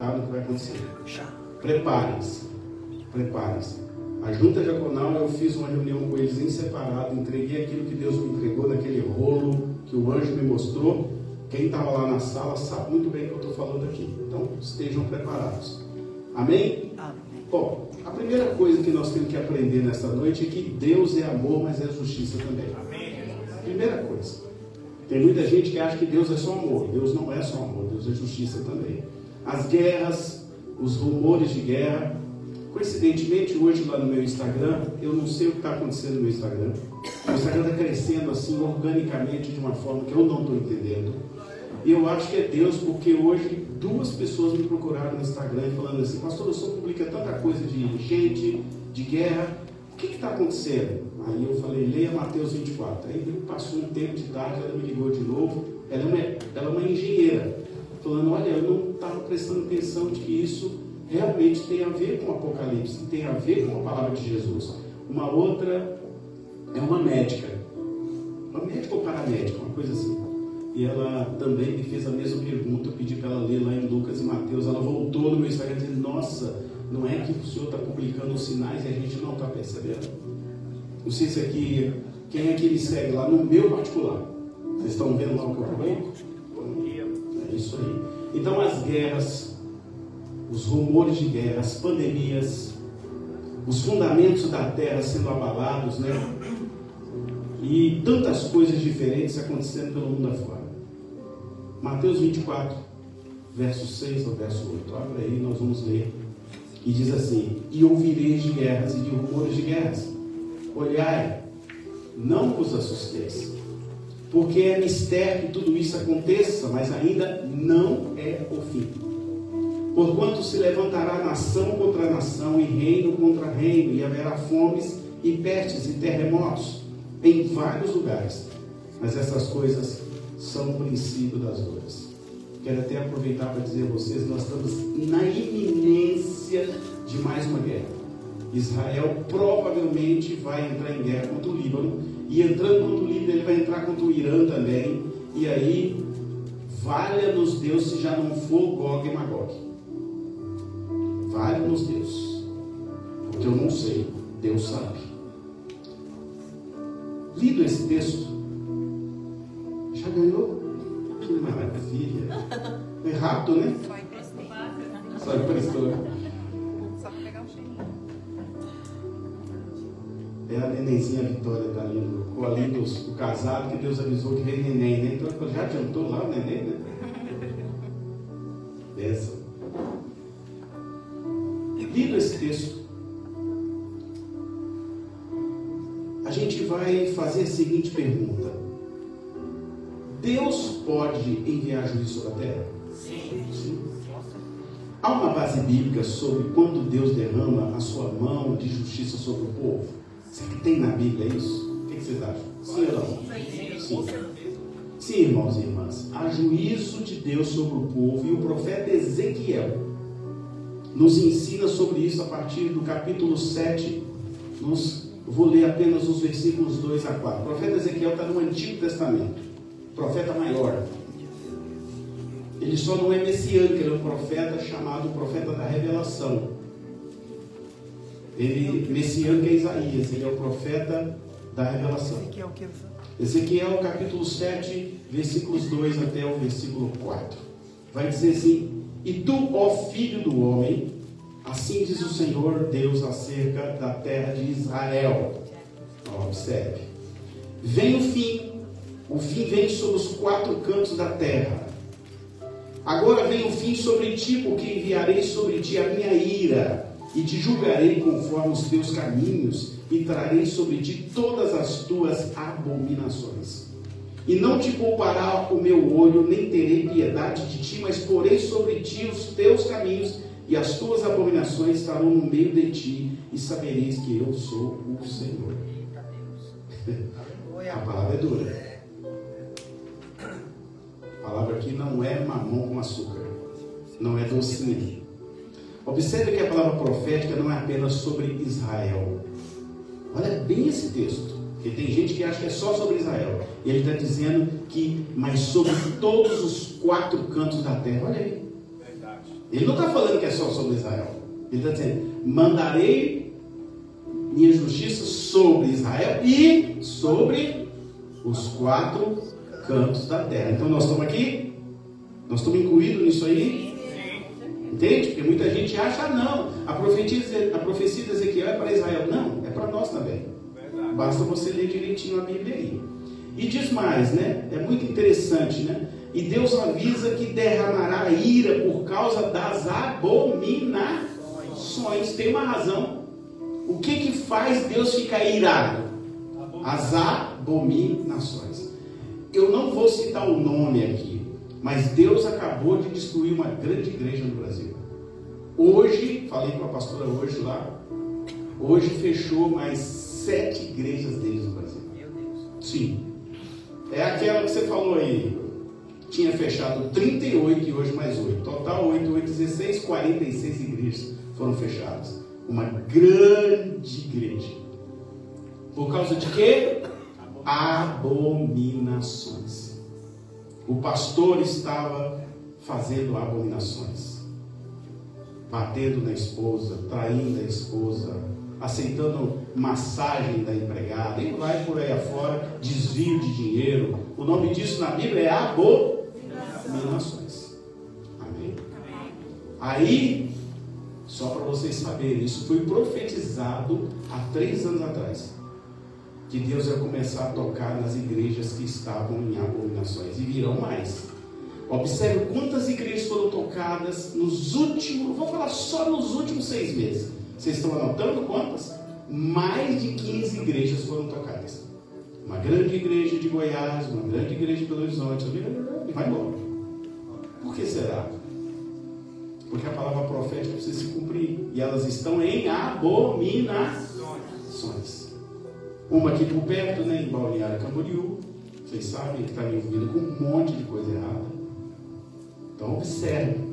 no que vai acontecer. Preparem-se. Preparem-se. A junta diaconal, eu fiz uma reunião com eles em separado, entreguei aquilo que Deus me entregou naquele rolo que o anjo me mostrou. Quem estava lá na sala sabe muito bem o que eu estou falando aqui. Então, estejam preparados. Amém? Amém? Bom, a primeira coisa que nós temos que aprender nesta noite é que Deus é amor, mas é justiça também. Amém. Primeira coisa. Tem muita gente que acha que Deus é só amor. Deus não é só amor, Deus é justiça também. As guerras, os rumores de guerra, Coincidentemente, hoje lá no meu Instagram, eu não sei o que está acontecendo no meu Instagram. O Instagram está crescendo assim organicamente de uma forma que eu não estou entendendo. E eu acho que é Deus, porque hoje duas pessoas me procuraram no Instagram falando assim, pastor, eu só publica tanta coisa de gente, de guerra, o que está acontecendo? Aí eu falei, leia Mateus 24. Aí passou um tempo de tarde, ela me ligou de novo. Ela é uma, ela é uma engenheira, falando, olha, eu não estava prestando atenção de que isso realmente tem a ver com o Apocalipse, tem a ver com a palavra de Jesus. Uma outra é uma médica, uma médica ou paramédica, uma coisa assim. E ela também me fez a mesma pergunta, eu pedi para ela ler lá em Lucas e Mateus. Ela voltou no meu Instagram dizendo: Nossa, não é que o senhor está publicando os sinais e a gente não está percebendo? Não sei se aqui, quem é que me segue lá no meu particular? Vocês estão vendo lá o que eu publico? É isso aí. Então, as guerras os rumores de guerra, as pandemias, os fundamentos da terra sendo abalados, né? E tantas coisas diferentes acontecendo pelo mundo afora. Mateus 24, verso 6 ao verso 8. Abre aí, nós vamos ler. E diz assim: E ouvireis de guerras e de rumores de guerras. Olhai, não vos assusteis, porque é mistério que tudo isso aconteça, mas ainda não é o fim. Porquanto se levantará nação contra nação e reino contra reino, e haverá fomes e pestes e terremotos em vários lugares. Mas essas coisas são o princípio das dores. Quero até aproveitar para dizer a vocês, nós estamos na iminência de mais uma guerra. Israel provavelmente vai entrar em guerra contra o Líbano, e entrando contra o Líbano, ele vai entrar contra o Irã também, e aí, valha-nos Deus se já não for Gog e Magog. Vale-nos Deus. Porque eu não sei, Deus sabe. Lido esse texto, já ganhou? Que maravilha. É rápido, né? Só emprestou. Só emprestou. É a nenenzinha Vitória da Lindo, com a Lindo, o casado, que Deus avisou que vem neném, né? Então já adiantou lá o neném, né? Essa lido esse texto, a gente vai fazer a seguinte pergunta: Deus pode enviar juízo sobre a terra? Sim. Sim. Há uma base bíblica sobre quando Deus derrama a sua mão de justiça sobre o povo? Será que tem na Bíblia isso? O que vocês acham? Sim ou não? Sim. Sim, irmãos e irmãs. Há juízo de Deus sobre o povo e o profeta Ezequiel nos ensina sobre isso a partir do capítulo 7. Nos, vou ler apenas os versículos 2 a 4. O profeta Ezequiel está no Antigo Testamento, profeta maior. Ele só não é messiânico, ele é um profeta chamado profeta da revelação. Ele, messiânico é Isaías, ele é o profeta da revelação. Ezequiel capítulo 7, versículos 2 até o versículo 4. Vai dizer assim: e tu, ó filho do homem, assim diz o Senhor Deus acerca da terra de Israel. Observe. Vem o fim, o fim vem sobre os quatro cantos da terra. Agora vem o fim sobre ti, porque enviarei sobre ti a minha ira, e te julgarei conforme os teus caminhos, e trarei sobre ti todas as tuas abominações. E não te poupará o meu olho, nem terei piedade de ti, mas porei sobre ti os teus caminhos, e as tuas abominações estarão no meio de ti, e sabereis que eu sou o Senhor. A palavra é dura. A palavra aqui não é mamão com açúcar, não é docinho. Observe que a palavra profética não é apenas sobre Israel. Olha bem esse texto. Porque tem gente que acha que é só sobre Israel. E ele está dizendo que, mas sobre todos os quatro cantos da terra. Olha aí. Verdade. Ele não está falando que é só sobre Israel. Ele está dizendo: mandarei minha justiça sobre Israel e sobre os quatro cantos da terra. Então nós estamos aqui? Nós estamos incluídos nisso aí? Entende? Porque muita gente acha, ah, não, a profecia, a profecia de Ezequiel é para Israel. Não, é para nós também. Basta você ler direitinho a Bíblia aí. E diz mais, né? É muito interessante, né? E Deus avisa que derramará ira por causa das abominações. Tem uma razão. O que que faz Deus ficar irado? As abominações. Eu não vou citar o nome aqui, mas Deus acabou de destruir uma grande igreja no Brasil. Hoje, falei com a pastora hoje lá, hoje fechou mais sete igrejas deles no Brasil. Sim. É aquela que você falou aí. Tinha fechado 38 e hoje mais 8. Total 8, 8, 16, 46 igrejas foram fechadas. Uma grande igreja. Por causa de quê? Abominações. O pastor estava fazendo abominações. Batendo na esposa, traindo a esposa, aceitando massagem da empregada, e vai por aí afora, desvio de dinheiro. O nome disso na Bíblia é abominações. Amém? Aí, só para vocês saberem, isso foi profetizado há três anos atrás. Que Deus ia começar a tocar nas igrejas que estavam em abominações. E virão mais. Observe quantas igrejas foram tocadas nos últimos, vou falar só nos últimos seis meses. Vocês estão anotando quantas? Mais de 15 igrejas foram tocadas. Uma grande igreja de Goiás, uma grande igreja de Belo Horizonte, e vai embora. Por que será? Porque a palavra profética precisa se cumprir. E elas estão em abominações. Uma aqui por perto, né, em Balneário Camboriú. Vocês sabem que está envolvido com um monte de coisa errada. Então observe.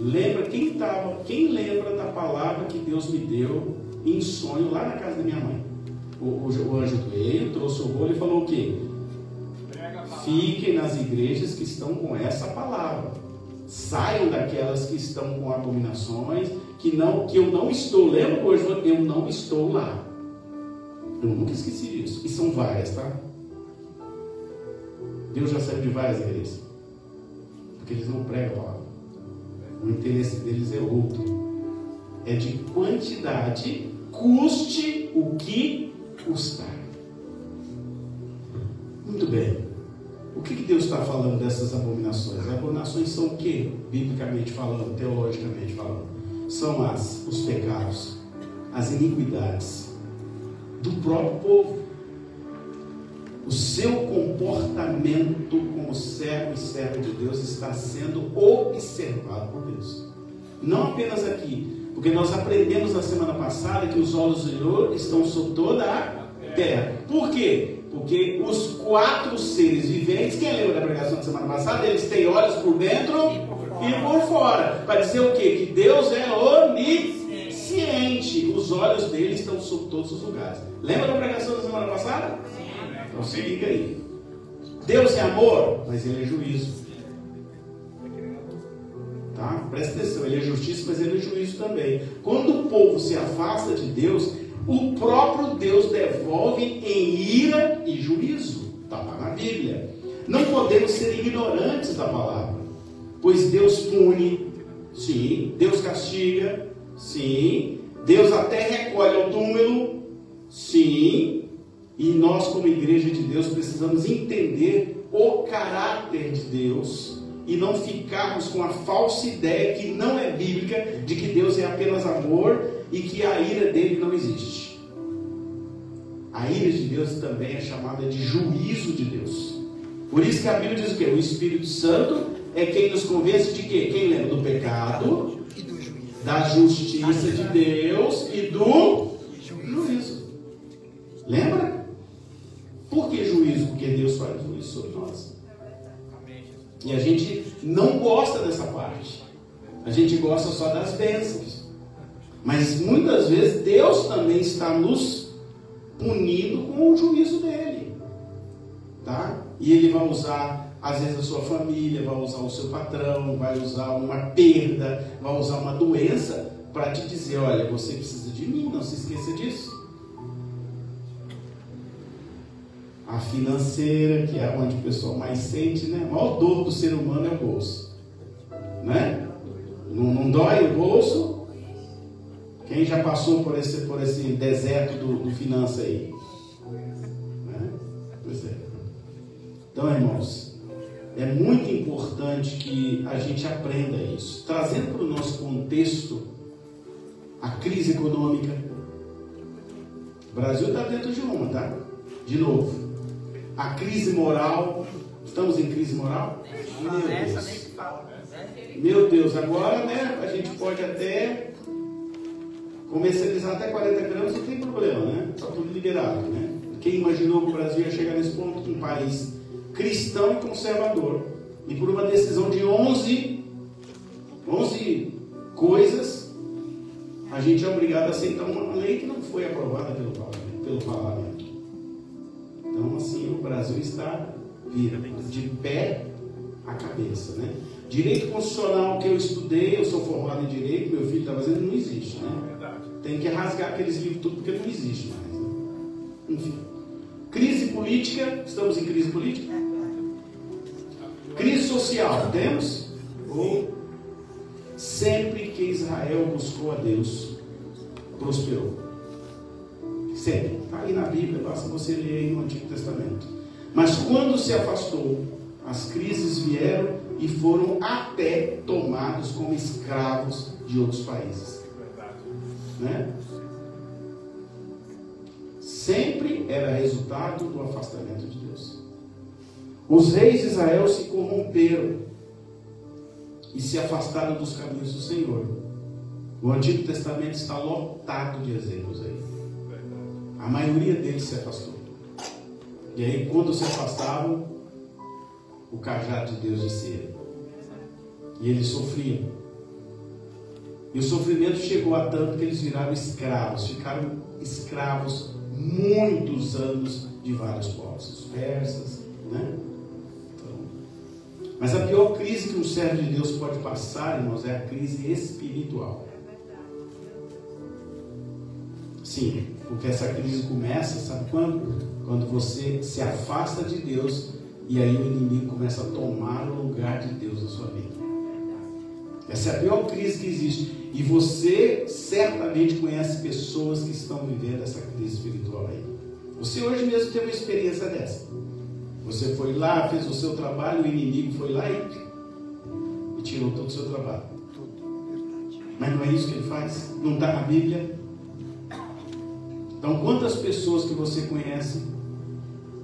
Lembra quem estava, quem lembra da palavra que Deus me deu em sonho lá na casa da minha mãe? O, o, o anjo veio, trouxe o rolo e falou o quê? Fiquem nas igrejas que estão com essa palavra. Saiam daquelas que estão com abominações, que não, que eu não estou. Lembra hoje? Eu não estou lá. Eu nunca esqueci disso. E são várias, tá? Deus já saiu de várias igrejas. Porque eles não pregam a palavra. O interesse deles é outro. É de quantidade, custe o que custar. Muito bem. O que, que Deus está falando dessas abominações? As abominações são o que, biblicamente falando, teologicamente falando? São as, os pecados, as iniquidades do próprio povo o seu comportamento como servo e serva de Deus está sendo observado por Deus. Não apenas aqui, porque nós aprendemos na semana passada que os olhos de Deus estão sobre toda a terra. Por quê? Porque os quatro seres viventes, quem lembra da pregação da semana passada, eles têm olhos por dentro e por fora. Para dizer o quê? Que Deus é onisciente. Os olhos dele estão sobre todos os lugares. Lembra da pregação da semana passada? Então se liga aí. Deus é amor, mas ele é juízo. Tá? Presta atenção, ele é justiça, mas ele é juízo também. Quando o povo se afasta de Deus, o próprio Deus devolve em ira e juízo. Está lá na Bíblia. Não podemos ser ignorantes da palavra, pois Deus pune, sim, Deus castiga, sim, Deus até recolhe ao túmulo, sim, e nós, como igreja de Deus, precisamos entender o caráter de Deus e não ficarmos com a falsa ideia que não é bíblica de que Deus é apenas amor e que a ira dele não existe. A ira de Deus também é chamada de juízo de Deus. Por isso que a Bíblia diz o quê? O Espírito Santo é quem nos convence de quê? Quem lembra do pecado, da justiça de Deus e do juízo. Lembra? Por que juízo? Porque Deus faz juízo sobre nós. E a gente não gosta dessa parte. A gente gosta só das bênçãos. Mas muitas vezes Deus também está nos punindo com o juízo dele. Tá? E ele vai usar às vezes a sua família, vai usar o seu patrão, vai usar uma perda, vai usar uma doença para te dizer: olha, você precisa de mim, não se esqueça disso. A financeira, que é onde o pessoal mais sente, né? A maior dor do ser humano é o bolso. Né? Não, não dói o bolso? Quem já passou por esse, por esse deserto do, do finança aí? Né? Pois é. Então, irmãos, é muito importante que a gente aprenda isso. Trazendo para o nosso contexto a crise econômica. O Brasil está dentro de uma, tá? De novo a crise moral. Estamos em crise moral? Meu Deus. Meu Deus, agora né, a gente pode até comercializar até 40 gramas, não tem problema, né? Está tudo liberado, né? Quem imaginou que o Brasil ia chegar nesse ponto? Um país cristão e conservador. E por uma decisão de 11, 11 coisas, a gente é obrigado a aceitar uma lei que não foi aprovada pelo parlamento. Pelo parlamento. Então, assim, o Brasil está de pé a cabeça, né? Direito constitucional que eu estudei, eu sou formado em direito, meu filho está fazendo, não existe, né? Tem que rasgar aqueles livros tudo porque não existe mais. Né? Enfim. Crise política, estamos em crise política? Crise social, temos? Ou sempre que Israel buscou a Deus, prosperou. Sempre. Está aí na Bíblia, basta você ler aí no Antigo Testamento. Mas quando se afastou, as crises vieram e foram até tomados como escravos de outros países. Né? Sempre era resultado do afastamento de Deus. Os reis de Israel se corromperam e se afastaram dos caminhos do Senhor. O Antigo Testamento está lotado de exemplos aí. A maioria deles se afastou. E aí, quando se afastavam, o cajado de Deus descia. E eles sofriam. E o sofrimento chegou a tanto que eles viraram escravos. Ficaram escravos muitos anos de vários povos. Os persas, né? Mas a pior crise que um servo de Deus pode passar, irmãos, é a crise espiritual. Sim, porque essa crise começa, sabe quando? Quando você se afasta de Deus e aí o inimigo começa a tomar o lugar de Deus na sua vida. Essa é a pior crise que existe. E você certamente conhece pessoas que estão vivendo essa crise espiritual aí. Você hoje mesmo teve uma experiência dessa. Você foi lá, fez o seu trabalho, o inimigo foi lá e, e tirou todo o seu trabalho. Mas não é isso que ele faz? Não está na Bíblia? Então, quantas pessoas que você conhece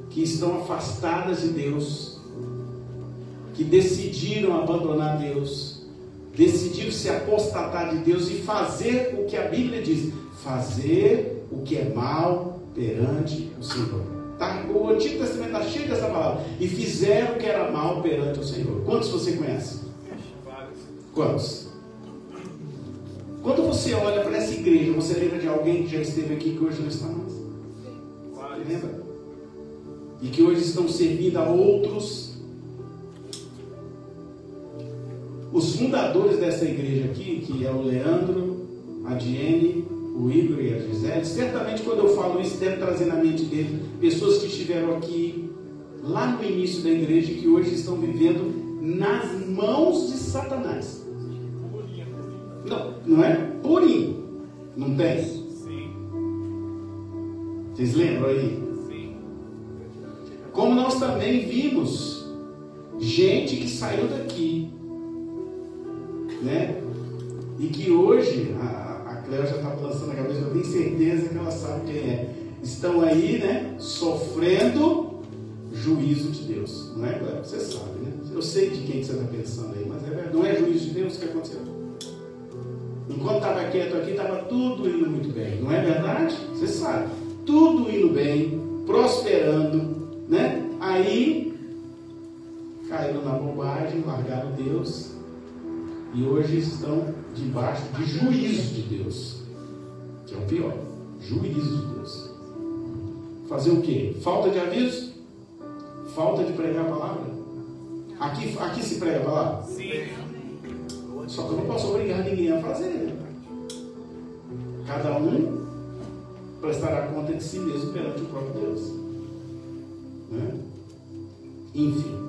que estão afastadas de Deus, que decidiram abandonar Deus, decidiram se apostatar de Deus e fazer o que a Bíblia diz: fazer o que é mal perante o Senhor. Tá, o Antigo Testamento está cheio dessa palavra. E fizeram o que era mal perante o Senhor. Quantos você conhece? Quantos? Quando você olha para essa igreja, você lembra de alguém que já esteve aqui que hoje não está mais? Você lembra? E que hoje estão servindo a outros. Os fundadores dessa igreja aqui, que é o Leandro, a Diene, o Igor e a Gisele, certamente quando eu falo isso, deve trazer na mente dele pessoas que estiveram aqui lá no início da igreja que hoje estão vivendo nas mãos de Satanás. Não, não é purinho. Não tem? Sim. Vocês lembram aí? Sim. Como nós também vimos gente que saiu daqui, né? E que hoje, a, a Cléo já está balançando a cabeça, eu tenho certeza que ela sabe quem é. Estão aí, né? Sofrendo juízo de Deus. Não é, Cléo? Você sabe, né? Eu sei de quem que você está pensando aí, mas é verdade. Não é juízo de Deus que aconteceu? Enquanto estava quieto aqui, estava tudo indo muito bem. Não é verdade? Você sabe. Tudo indo bem, prosperando, né? Aí caíram na bobagem, largaram Deus e hoje estão debaixo de juízo de Deus, que é o pior. Juízo de Deus. Fazer o quê? Falta de aviso? Falta de pregar a palavra? Aqui, aqui se prega para lá? Sim. Só que eu não posso obrigar ninguém a fazer. Né? Cada um prestará conta de si mesmo perante o próprio Deus. Né? Enfim.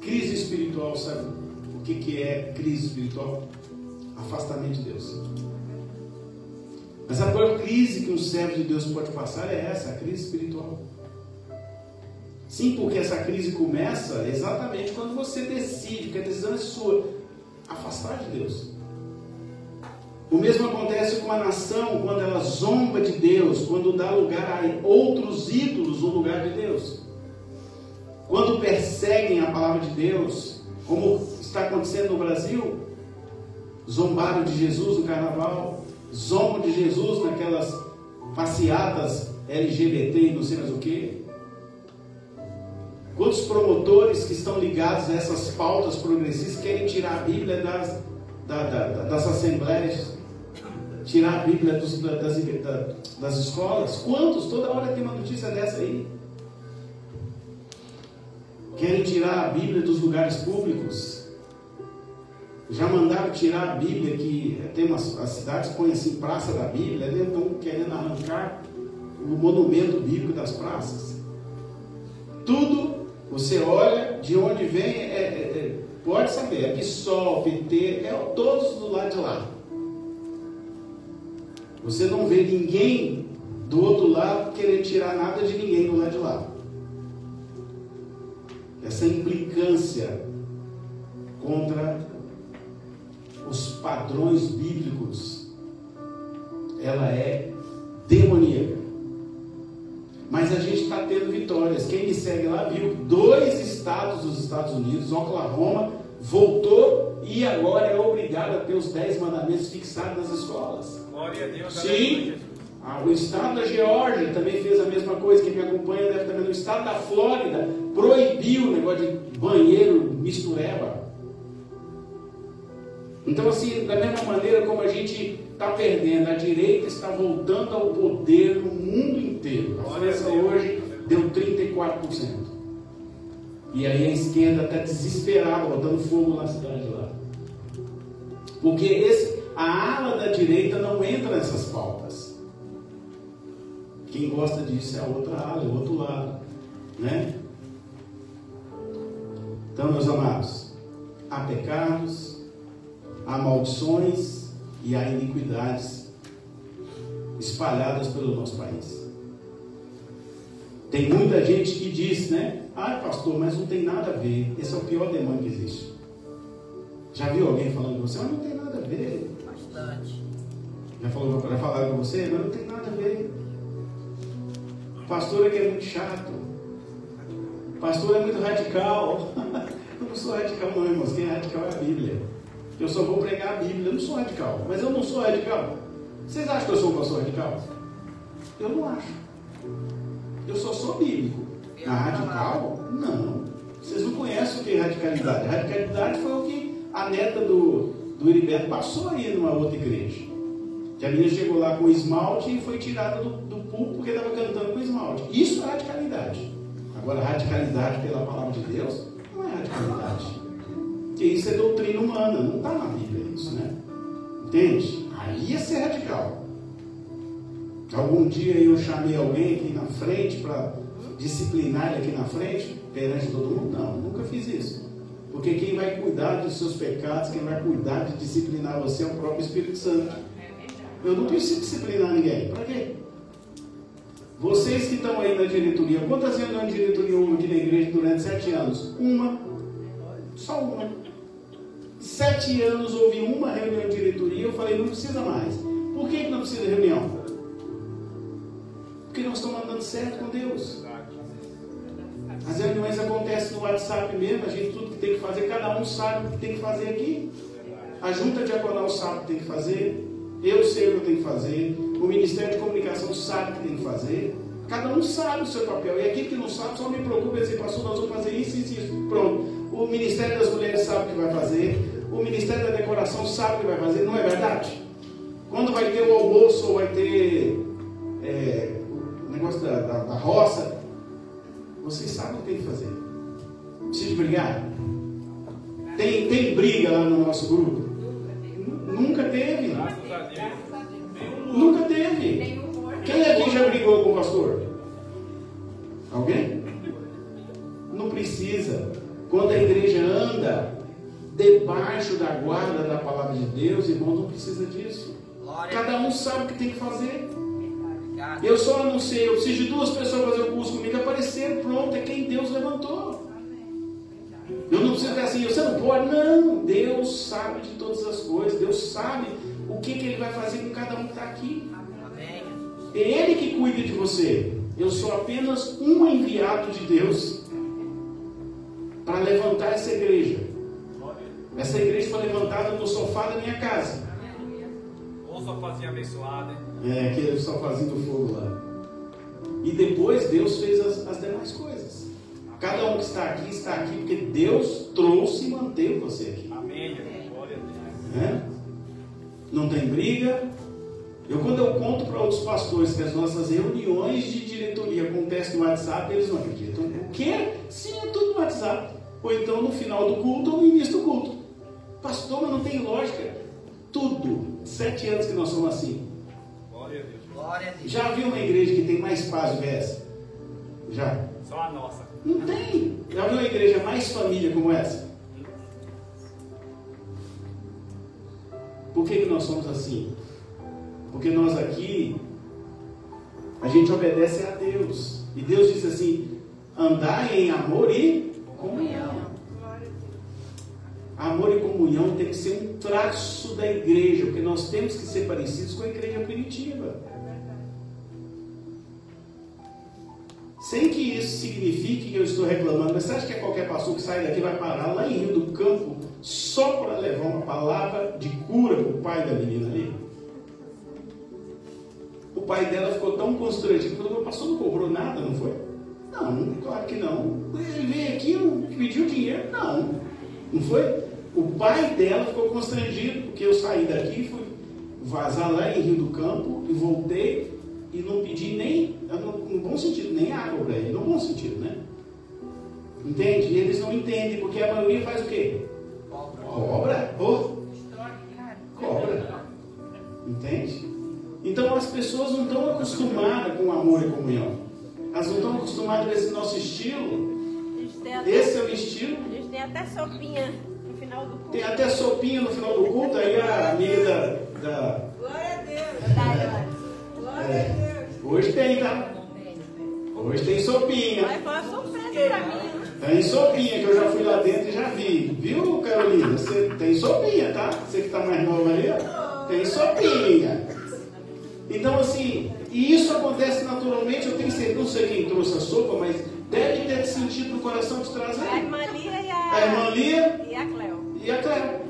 Crise espiritual, sabe? O que, que é crise espiritual? Afastamento de Deus. Mas a pior crise que um servo de Deus pode passar é essa, a crise espiritual. Sim, porque essa crise começa exatamente quando você decide, que a decisão é sua, afastar de Deus. O mesmo acontece com a nação quando ela zomba de Deus, quando dá lugar a outros ídolos no lugar de Deus. Quando perseguem a palavra de Deus, como está acontecendo no Brasil, zombaram de Jesus no carnaval, zombam de Jesus naquelas passeatas LGBT e não sei mais o que. Quantos promotores que estão ligados a essas pautas progressistas querem tirar a Bíblia das, da, da, das assembleias, tirar a Bíblia dos, das, das escolas? Quantos? Toda hora tem uma notícia dessa aí. Querem tirar a Bíblia dos lugares públicos. Já mandaram tirar a Bíblia, que tem umas as cidades põem assim, Praça da Bíblia, né? estão querendo arrancar o monumento bíblico das praças. Tudo, você olha de onde vem, é, é, é, pode saber, é PSOL, PT, é todos do lado de lá. Você não vê ninguém do outro lado querer tirar nada de ninguém do lado de lá. Essa implicância contra padrões bíblicos, ela é demoníaca. Mas a gente está tendo vitórias. Quem me segue lá viu dois estados dos Estados Unidos, Oklahoma, voltou e agora é obrigado a ter os dez mandamentos fixados nas escolas. Glória a Deus. Sim. Ah, o estado da Geórgia também fez a mesma coisa. Quem me acompanha deve estar vendo. O estado da Flórida proibiu o negócio de banheiro mistureba. Então, assim, da mesma maneira como a gente está perdendo, a direita está voltando ao poder no mundo inteiro. A França hoje deu 34%. E aí a esquerda está desesperada, botando fogo na cidade lá. Porque esse, a ala da direita não entra nessas pautas. Quem gosta disso é a outra ala, é o outro lado. Né? Então, meus amados, há pecados, há maldições e há iniquidades espalhadas pelo nosso país. Tem muita gente que diz, né? Ah, pastor, mas não tem nada a ver. Esse é o pior demônio que existe. Já viu alguém falando com você? Mas não tem nada a ver. Bastante. Já, falou, já falaram com você? Mas não tem nada a ver. Pastor é que é muito chato. Pastor é muito radical. eu não sou radical, não, irmãos. Quem é radical é a Bíblia. Eu só vou pregar a Bíblia. Eu não sou radical. Mas eu não sou radical. Vocês acham que eu sou um pastor radical? Eu não acho. Eu só sou bíblico. Na radical? Não. Vocês não conhecem o que é radicalidade. Radicalidade foi o que a neta do, do Heriberto passou aí numa outra igreja. Que a menina chegou lá com esmalte e foi tirada do, do púlpito porque estava cantando com esmalte. Isso é radicalidade. Agora, radicalidade pela palavra de Deus não é radicalidade. Porque isso é doutrina humana, não está na Bíblia isso, né? Entende? Aí ia ser radical. Algum dia eu chamei alguém aqui na frente para disciplinar ele aqui na frente, perante todo mundo? Não, nunca fiz isso. Porque quem vai cuidar dos seus pecados, quem vai cuidar de disciplinar você é o próprio Espírito Santo. Eu não preciso disciplinar ninguém. Para quê? Vocês que estão aí na diretoria, quantas reuniões de diretoria houve aqui na igreja durante sete anos? Uma. Só uma. Sete anos houve uma reunião de diretoria, eu falei, não precisa mais. Por que não precisa de reunião? Porque nós estamos andando certo com Deus. As reuniões acontecem no WhatsApp mesmo, a gente tudo que tem que fazer, cada um sabe o que tem que fazer aqui. A junta diaconal sabe o que tem que fazer, eu sei o que eu tenho que fazer, o Ministério de Comunicação sabe o que tem que fazer. Cada um sabe o seu papel. E aquele que não sabe, só me preocupa e dizer, pastor, nós vamos fazer isso, isso, isso. Pronto. O Ministério das Mulheres sabe o que vai fazer. O Ministério da Decoração sabe o que vai fazer. Não é verdade? Quando vai ter o almoço ou vai ter é, o negócio da, da, da roça, Vocês sabem o que tem que fazer. Precisa brigar? Tem, tem briga lá no nosso grupo? Nunca teve. Nunca teve. Quem aqui já brigou com o pastor? Alguém? Não precisa. Quando a igreja anda debaixo da guarda da palavra de Deus, irmão, não precisa disso. Cada um sabe o que tem que fazer. Eu só anunciei, eu preciso de duas pessoas fazer o curso comigo, apareceram, pronto, é quem Deus levantou. Eu não preciso dizer assim, você não pode, não. Deus sabe de todas as coisas, Deus sabe o que, que Ele vai fazer com cada um que está aqui. É Ele que cuida de você. Eu sou apenas um enviado de Deus para levantar essa igreja. Essa igreja foi levantada no sofá da minha casa. Ou sofazinho abençoado? É, aquele sofazinho do fogo lá. E depois Deus fez as, as demais coisas. Cada um que está aqui, está aqui porque Deus trouxe e manteve você aqui. Amém. Glória a Deus. É? Não tem briga. Eu, quando eu conto para outros pastores que as nossas reuniões de diretoria acontecem no WhatsApp, eles não acreditam. O quê? Sim, é tudo no WhatsApp. Ou então no final do culto ou no início do culto. Pastor, mas não tem lógica. Tudo. Sete anos que nós somos assim. Glória a Deus. Glória a Deus. Já viu uma igreja que tem mais paz do que essa? Já. Só a nossa. Não tem. Já viu uma igreja mais família como essa? Por que, que nós somos assim? Porque nós aqui, a gente obedece a Deus. E Deus diz assim: andar em amor e comunhão. Amor e comunhão tem que ser um traço da igreja, porque nós temos que ser parecidos com a igreja primitiva. Sem que isso signifique que eu estou reclamando, mas você acha que é qualquer pastor que sai daqui vai parar lá em Rio do Campo só para levar uma palavra de cura para o pai da menina ali? O pai dela ficou tão constrangido, falou, o pastor não cobrou nada, não foi? Não, claro que não. Ele veio aqui, pediu dinheiro? Não. Não foi? O pai dela ficou constrangido, porque eu saí daqui, fui vazar lá em Rio do Campo e voltei e não pedi nem, no, no bom sentido, nem água para ele, no bom sentido, né? Entende? E eles não entendem, porque a maioria faz o quê? Cobra. Oh, cobra. Entende? Então as pessoas não estão acostumadas com amor e comunhão. Elas não estão acostumadas com esse nosso estilo. Até, Esse é o estilo. eles têm até sopinha no final do culto. Tem até sopinha no final do culto, aí a amiga da. da- Glória a Deus. Dai, Glória a é, Deus. hoje tem, tá? Hoje tem sopinha. Vai surpresa pra mim. Tem sopinha, que eu já fui lá dentro e já vi. Viu, Carolina? Você tem sopinha, tá? Você que está mais nova aí, ó. Tem sopinha. Então, assim, e isso acontece naturalmente. Eu tenho certeza, não sei quem trouxe a sopa, mas deve ter sentido no coração de trazer. A irmã Lia e a, A irmã Lia e a Cleo. e a Cléo.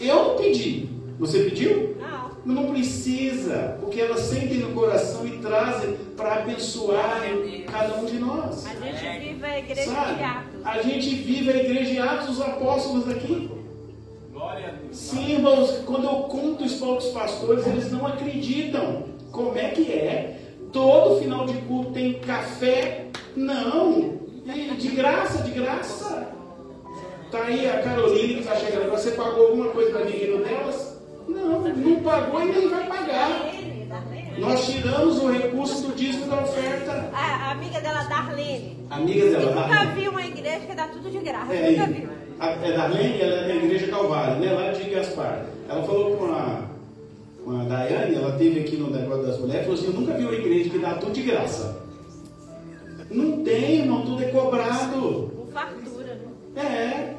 Eu pedi. Você pediu? Não. Mas não precisa, porque elas sentem no coração e trazem para abençoarem cada um de nós. A gente vive a igreja de Sabe? Atos. A gente vive a igreja de Atos dos Apóstolos aqui. Glória a Deus. Sim, irmãos, quando eu conto isso para outros pastores, eles não acreditam. Como é que é? Todo final de culto tem café? Não. De graça, de graça. Tá aí a Carolina que está chegando agora. Você pagou alguma coisa para ninguém no delas? Não, não pagou e nem vai pagar. Nós tiramos o recurso do dízimo da oferta. A, amiga dela, Darlene. Amiga Eu dela, nunca Darlene. vi uma igreja que dá tudo de graça. É, nunca vi. a, é Darlene, ela é da Igreja Calvário, né? Lá de Gaspar. Ela falou com a, com a Daiane, ela teve aqui no negócio das mulheres, falou assim, eu nunca vi uma igreja que dá tudo de graça. Não tem, irmão, tudo é cobrado. Com fartura. né? É.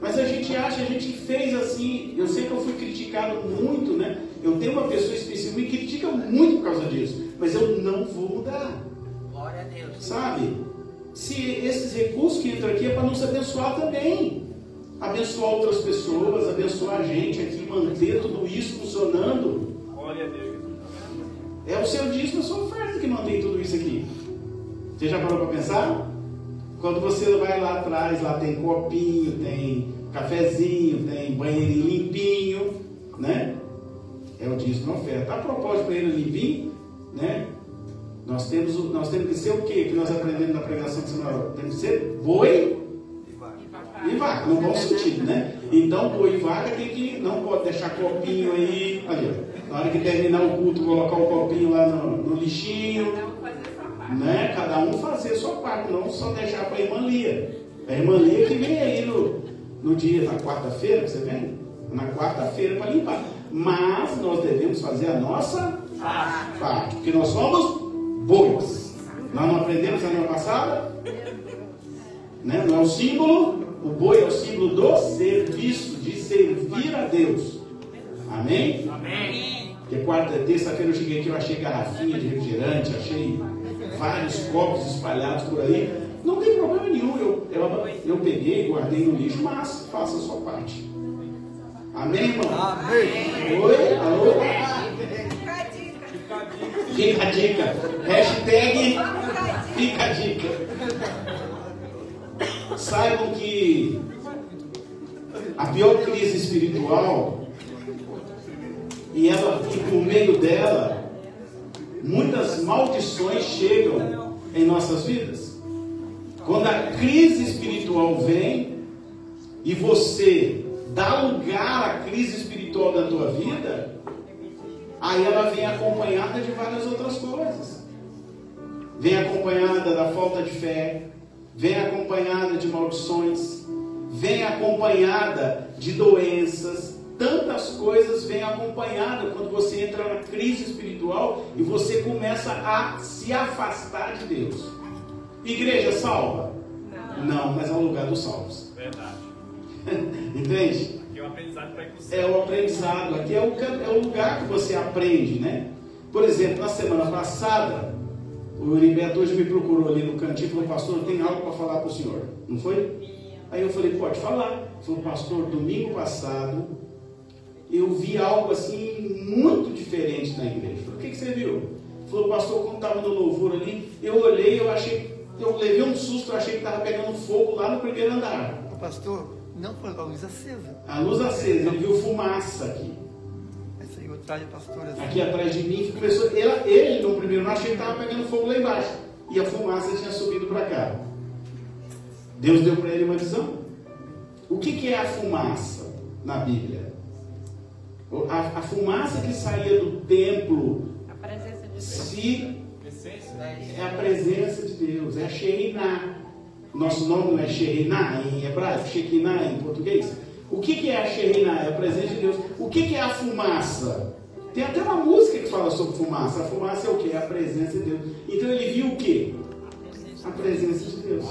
Mas a gente acha, a gente fez assim. Eu sei que eu fui criticado muito, né? Eu tenho uma pessoa específica que me critica muito por causa disso. Mas eu não vou mudar. Glória a Deus. Sabe? Se esses recursos que entram aqui é para nos abençoar também. Abençoar outras pessoas, abençoar a gente aqui, manter tudo isso funcionando. Glória a Deus. É o seu dízimo, a sua oferta que mantém tudo isso aqui. Você já parou para pensar? Quando você vai lá atrás, lá tem copinho, tem cafezinho, tem banheirinho limpinho, né? É o dízimo da oferta. A propósito, banheiro limpinho, né? Nós temos, nós temos que ser o quê? Que nós aprendemos na pregação de semana? Temos que ser boi vaca, no bom sentido, né? Então, boi e vaca tem que, não pode deixar copinho aí, ali, ó. Na hora que terminar o culto, colocar o copinho lá no, no lixinho, né? Cada um fazer a sua parte, não só deixar para a irmã Lia. A irmã Lia que vem aí no, no dia, na quarta-feira, que você vem? Na quarta-feira para limpar. Mas nós devemos fazer a nossa parte, porque nós somos bois. Nós não aprendemos semana passada? Né? Não é o símbolo, o boi é o símbolo do serviço, de servir a Deus. Amém? Amém. Porque quarta, terça-feira eu cheguei aqui, eu achei garrafinha de refrigerante, achei vários copos espalhados por aí. Não tem problema nenhum, eu, eu, eu peguei, guardei no lixo, mas faça a sua parte. Amém, irmão? Amém. Oi? Alô? Fica a dica. Fica a dica. Hashtag fica a dica. Saibam que a pior crise espiritual e ela e por meio dela muitas maldições chegam em nossas vidas. Quando a crise espiritual vem e você dá lugar à crise espiritual da tua vida, aí ela vem acompanhada de várias outras coisas. Vem acompanhada da falta de fé, vem acompanhada de maldições, vem acompanhada de doenças, tantas coisas vêm acompanhada quando você entra na crise espiritual e você começa a se afastar de Deus. Igreja salva? Não, mas é o lugar dos salvos. Verdade. Entende? Aqui é um aprendizado para céu. É o aprendizado, aqui é o, é o lugar que você aprende, né? Por exemplo, na semana passada, o Heriberto hoje me procurou ali no cantinho e falou, pastor, tenho algo para falar para o senhor. Não foi? Aí eu falei, pode falar. Falou, pastor, domingo passado eu vi algo assim muito diferente na igreja. Falei, o que, que você viu? Falou, pastor, quando estava no louvor ali, eu olhei, eu achei, eu levei um susto, eu achei que estava pegando fogo lá no primeiro andar. O pastor, não foi a luz acesa. A luz acesa, ele viu fumaça aqui. Assim. aqui atrás de mim, começou, ele, ele no primeiro não achei que estava pegando fogo lá embaixo. E a fumaça tinha subido para cá. Deus deu para ele uma visão. O que, que é a fumaça na Bíblia? A, a fumaça que saía do templo A presença de Deus. se Essência. é a presença de Deus, é Shekinah. Nosso nome não é Shekinah em hebraico, Shekinah em português. O que, que é a Shekinah? É a presença de Deus. O que, que é a fumaça? Tem até uma música que fala sobre fumaça. A fumaça é o que? É a presença de Deus. Então ele viu o que? A presença de Deus.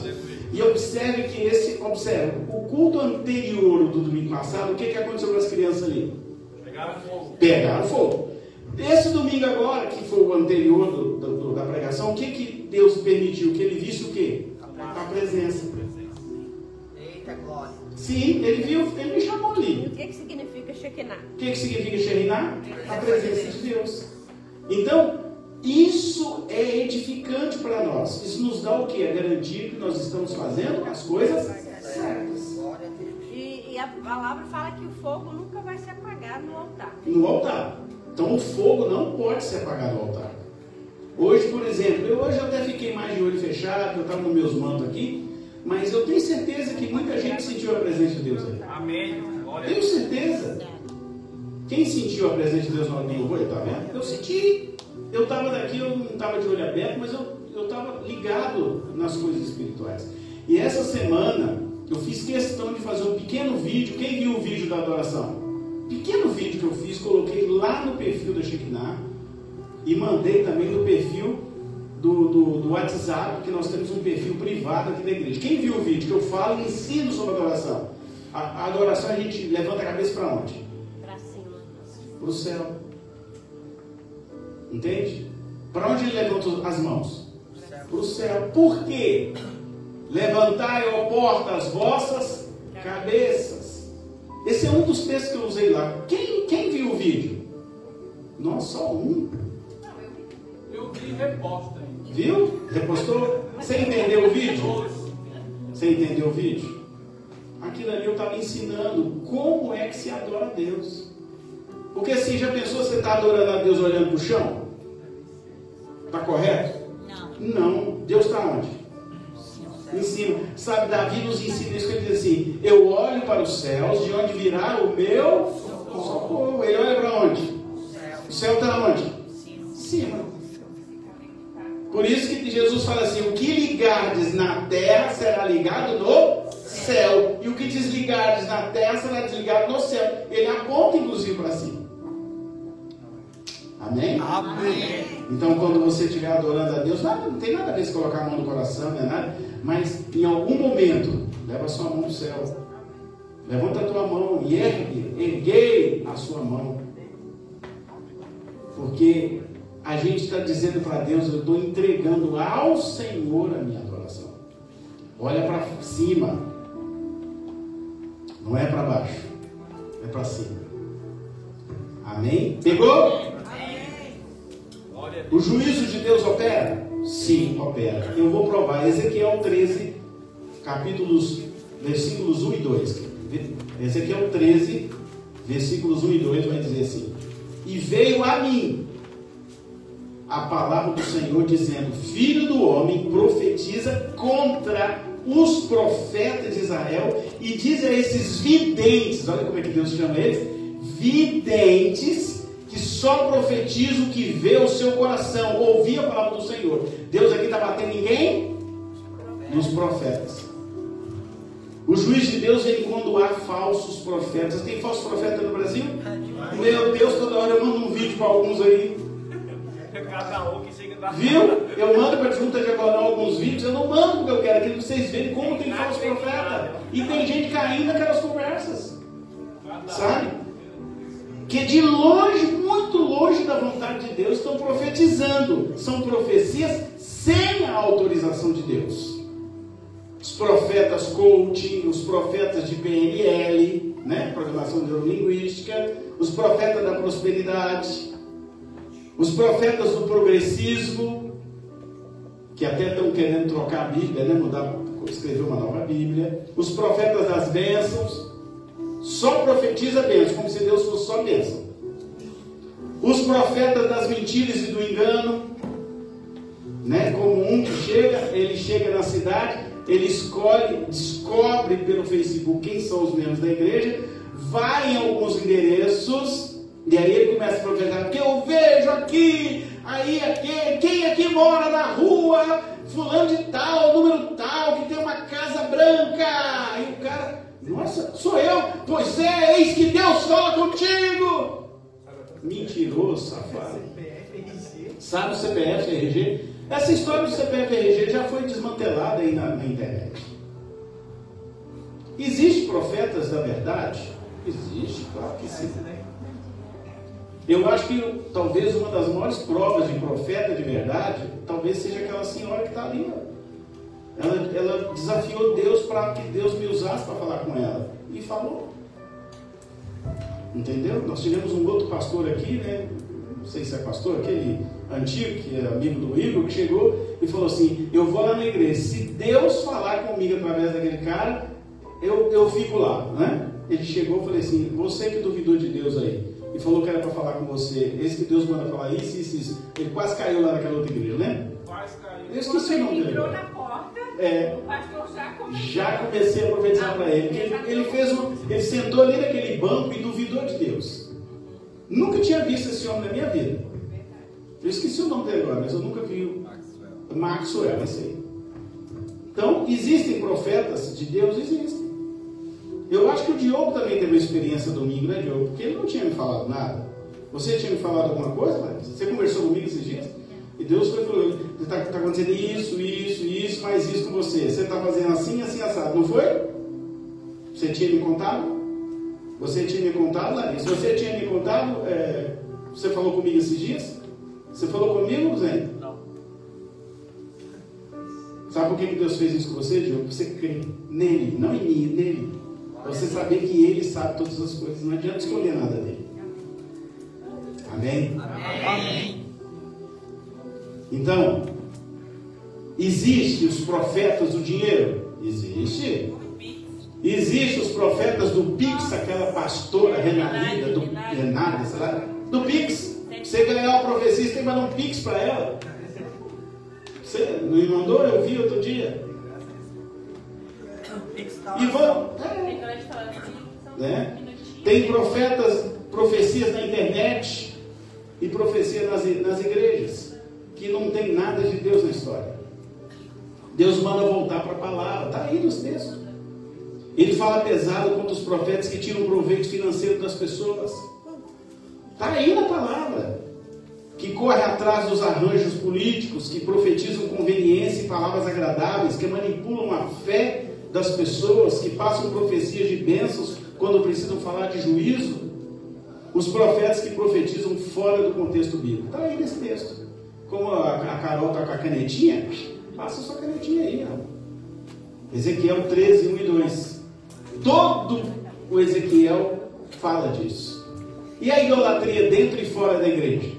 E observe que esse, observe, o culto anterior do domingo passado, o que, que aconteceu com as crianças ali? Pegaram fogo. pegaram fogo. Esse domingo agora, que foi o anterior do- do- da pregação, o que, que Deus permitiu? Que ele visse o quê? A presença. Eita glória. Sim, ele viu, ele me chamou E ali. o que, que significa Shekinah? O que, que significa Sherinah? A presença de Deus. Então, isso é edificante para nós. Isso nos dá o quê? A garantia que nós estamos fazendo as coisas certas. E, e a palavra fala que o fogo nunca vai se apagar no altar. no altar. Então o fogo não pode se apagar no altar. Hoje, por exemplo, eu hoje até fiquei mais de olho fechado, eu estava nos meus mantos aqui, mas eu tenho certeza que muita gente sentiu a presença de Deus aí. Amém. Glória Tenho certeza. Quem sentiu a presença de Deus do louvor? Tá vendo? Eu senti. Eu estava daqui, eu não estava de olho aberto, mas eu estava ligado nas coisas espirituais. E essa semana eu fiz questão de fazer um pequeno vídeo. Quem viu o vídeo da adoração? Pequeno vídeo que eu fiz, coloquei lá no perfil da Shekinah e mandei também no perfil do, do, do WhatsApp, que nós temos um perfil privado aqui da igreja. Quem viu o vídeo que eu falo e ensino sobre adoração? A, a adoração a gente levanta a cabeça para onde? Pra cima. Para o céu. Entende? Para onde ele levanta as mãos? Para o céu. Por quê? Levantai, ó porta, as vossas cabeças. Esse é um dos textos que eu usei lá. Quem, quem viu o vídeo? Nossa, só um. Eu vi reposta ainda. Viu? Repostou? Você entendeu o vídeo? Você entendeu o vídeo? Aquilo ali eu estava ensinando como é que se adora a Deus. Porque assim, já pensou você está adorando a Deus olhando para o chão? Está correto? Não. Deus está onde? Em cima. Sabe, Davi nos ensina isso que ele diz assim: Eu olho para os céus, de onde virá o meu socorro. Ele olha para onde? O céu está onde? Em cima. Por isso que Jesus fala assim: O que ligardes na terra será ligado no céu, e o que desligardes na terra será desligado no céu. Ele aponta, inclusive, para cima. Amém? Amém. Então, quando você estiver adorando a Deus, nada, não tem nada a ver se colocar a mão no coração, não é nada, mas em algum momento, leva a sua mão no céu. Levanta a tua mão e ergue, erguei a sua mão. Porque a gente está dizendo para Deus, eu estou entregando ao Senhor a minha adoração. Olha para cima. Não é para baixo. É para cima. Amém? Pegou? Glória a O juízo de Deus opera? Sim, opera. Eu vou provar. Ezequiel 13, capítulos, versículos 1 e 2. Ezequiel 13, versículos 1 e 2 vai dizer assim: E veio a mim a palavra do Senhor dizendo: Filho do homem, profetiza contra os profetas de Israel e diz a esses videntes, olha como é que Deus chama eles, videntes que só profetizam o que vê o seu coração, ouvir a palavra do Senhor. Deus aqui está batendo quem? Nos profetas. O juiz de Deus vem quando há falsos profetas. Tem falsos profetas no Brasil? Meu Deus, toda hora eu mando um vídeo para alguns aí. Viu? Eu mando para a junta diagonal alguns vídeos, eu não mando porque eu quero aquilo que vocês verem como tem falso profeta. E tem gente caindo naquelas conversas. Sabe? Que de longe, muito longe da vontade de Deus, estão profetizando. São profecias sem a autorização de Deus. Os profetas coaching, os profetas de PNL, né? Programação neurolinguística, os profetas da prosperidade, os profetas do progressismo, que até estão querendo trocar a Bíblia, né? Mudar, escrever uma nova Bíblia, os profetas das bênçãos, só profetiza bênção, como se Deus fosse só bênção. Os profetas das mentiras e do engano, né? Como um que chega, ele chega na cidade, ele escolhe, descobre pelo Facebook quem são os membros da igreja, vai em alguns endereços, e aí ele começa a profetizar, aqui, aí aqui, quem aqui mora na rua, fulano de tal, número tal, que tem uma casa branca, e o cara, nossa, sou eu, pois é, eis que Deus fala contigo. Mentiroso, safado. Sabe o CPF RG? Essa história do CPF RG já foi desmantelada aí na, na internet. Existem profetas da verdade? Existe, claro que sim. Eu acho que talvez uma das maiores provas de profeta de verdade, talvez seja aquela senhora que está ali. Ela, ela desafiou Deus para que Deus me usasse para falar com ela. E falou. Entendeu? Nós tivemos um outro pastor aqui, né? Não sei se é pastor, aquele antigo, que é amigo do Igor, que chegou e falou assim: Eu vou lá na igreja. Se Deus falar comigo através daquele cara, eu, eu fico lá, né? Ele chegou e falei assim: Você que duvidou de Deus aí e falou que era para falar com você, esse que Deus manda falar isso, isso, isso. Ele quase caiu lá naquela outra igreja, né? Quase caiu. Eu esqueci o nome ele dele. entrou na porta, É. o pastor já começou. Já comecei a profetizar para ele. Ele, ele fez um, ele sentou ali naquele banco e duvidou de Deus. Nunca tinha visto esse homem na minha vida. Eu esqueci o nome dele agora, mas eu nunca vi o Maxwell, esse aí. Então, existem profetas de Deus? Existem. Eu acho que o Diogo também teve uma experiência domingo, né, Diogo? Porque ele não tinha me falado nada. Você tinha me falado alguma coisa, Larissa? Você conversou comigo esses dias? E Deus foi falando, está tá acontecendo isso, isso, isso, mais isso com você. Você está fazendo assim, assim, assado. Não foi? Você tinha me contado? Você tinha me contado, Larissa? Você tinha me contado? é, você falou comigo esses dias? Você falou comigo, Zé? Não. Sabe por que que Deus fez isso com você, Diogo? Você crê nele, não em mim, nele. Você saber que ele sabe todas as coisas. Não adianta escolher nada dele. Amém? Amém. Então, existe os profetas do dinheiro? Existe. Existe os profetas do Pix, aquela pastora Renalida, do Renata, sei lá, do Pix. Você ganhar uma profecia, você tem que mandar um Pix para ela. Você não me mandou? Eu vi outro dia. E vão. Né? Tem profetas, profecias na internet e profecias nas, nas igrejas que não tem nada de Deus na história. Deus manda voltar para a palavra, está aí nos textos. Ele fala pesado contra os profetas que tiram proveito financeiro das pessoas. Está aí na palavra. Que corre atrás dos arranjos políticos, que profetizam conveniência e palavras agradáveis, que manipulam a fé das pessoas, que passam profecias de bênçãos quando precisam falar de juízo. Os profetas que profetizam fora do contexto bíblico. Está aí nesse texto. Como a, a Carol está com a canetinha, passa sua canetinha aí. Ó. Ezequiel 13, 1 e 2. Todo o Ezequiel fala disso. E a idolatria dentro e fora da igreja?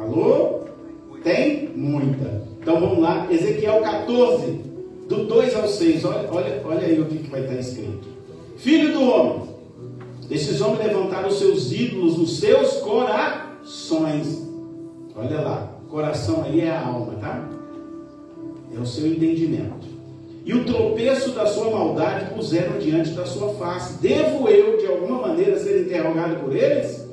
Alô? Tem? Muita. Então vamos lá, Ezequiel 14, do 2 ao 6. Olha, olha, olha aí o que, que vai estar escrito. Filho do homem, esses homens levantaram os seus ídolos nos seus corações. Olha lá, coração aí é a alma, tá? É o seu entendimento e o tropeço da sua maldade puseram diante da sua face. Devo eu, de alguma maneira, ser interrogado por eles?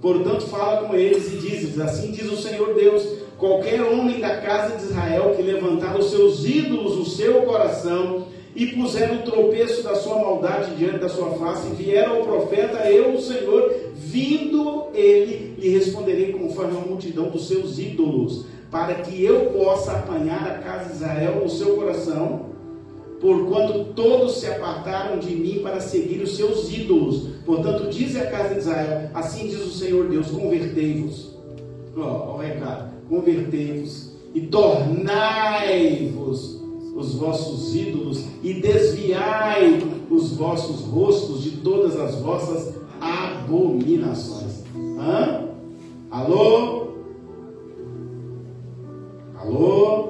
Portanto, fala com eles e diz-lhes: Assim diz o Senhor Deus: qualquer homem da casa de Israel que levantar os seus ídolos no seu coração e puser o tropeço da sua maldade diante da sua face, e vier ao profeta, eu, o Senhor, vindo ele, lhe responderei conforme a multidão dos seus ídolos, para que eu possa apanhar a casa de Israel no seu coração porquanto todos se apartaram de mim para seguir os seus ídolos. Portanto, diz a casa de Israel: Assim diz o Senhor Deus: convertei-vos. Ó, oh, o recado: convertei-vos e tornai-vos os vossos ídolos e desviai os vossos rostos de todas as vossas abominações. Hã? Alô? Alô?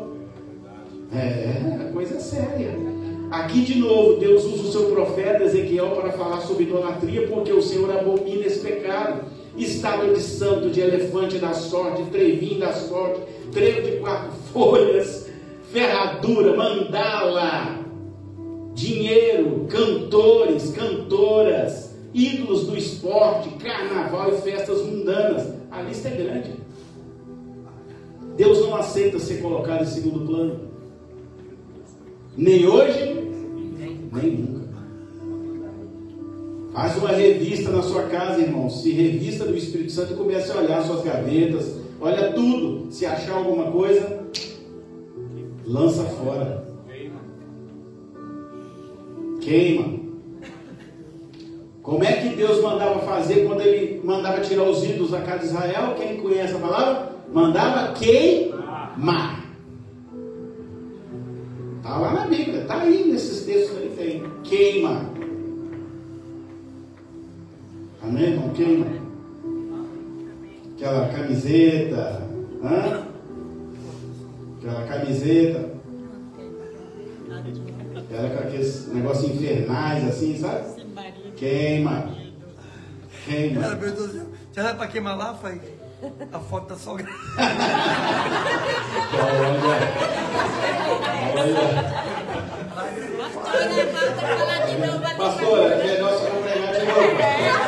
É, coisa séria. Aqui de novo, Deus usa o seu profeta Ezequiel para falar sobre idolatria, porque o Senhor abomina esse pecado. Estátua de santo, de elefante da sorte, trevinho da sorte, trevo de quatro folhas, ferradura, mandala, dinheiro, cantores, cantoras, ídolos do esporte, carnaval e festas mundanas. A lista é grande. Deus não aceita ser colocado em segundo plano. Nem hoje, nem nunca. Faz uma revista na sua casa, irmão. Se revista do Espírito Santo, comece a olhar suas gavetas, olha tudo. Se achar alguma coisa, lança fora. Queima. Como é que Deus mandava fazer quando ele mandava tirar os ídolos da casa de Israel? Quem conhece a palavra? Mandava queimar. Está lá na Bíblia, está aí nesses textos que ele tem. Queima. Amém, irmão? Queima. Aquela camiseta. Hã? Aquela camiseta. Era com aqueles negócios infernais assim, sabe? Queima. Queima. Ela perguntou assim, para queimar lá? Foi a foto da sogra. Pastora, é melhor você não pregar de novo.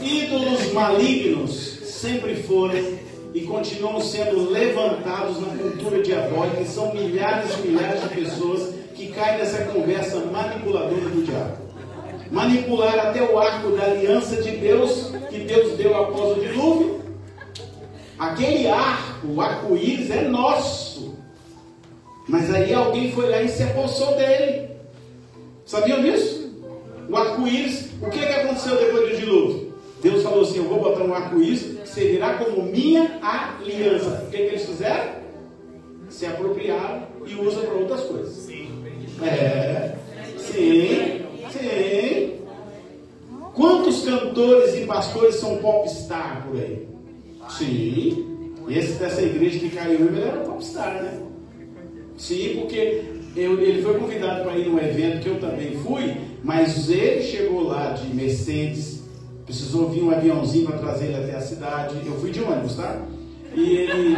Ídolos malignos sempre foram e continuam sendo levantados na cultura diabólica e são milhares e milhares de pessoas que caem nessa conversa manipuladora do diabo. Manipular até o arco da aliança de Deus que Deus deu após o dilúvio Aquele arco, o arco-íris é nosso. Mas aí alguém foi lá e se apossou dele. Sabiam disso? O arco-íris, o que, que aconteceu depois do dilúvio? Deus falou assim: Eu vou botar um arco-íris que servirá como minha aliança. O que, que eles fizeram? Se apropriaram e usam para outras coisas. Sim. É. Sim. Sim. Quantos cantores e pastores são popstar por aí? Sim. Esse dessa igreja de Caiúba, era popstar, né? Sim, porque eu, ele foi convidado para ir num evento que eu também fui, mas ele chegou lá de Mercedes, precisou vir um aviãozinho para trazer ele até a cidade. Eu fui de ônibus, tá? E ele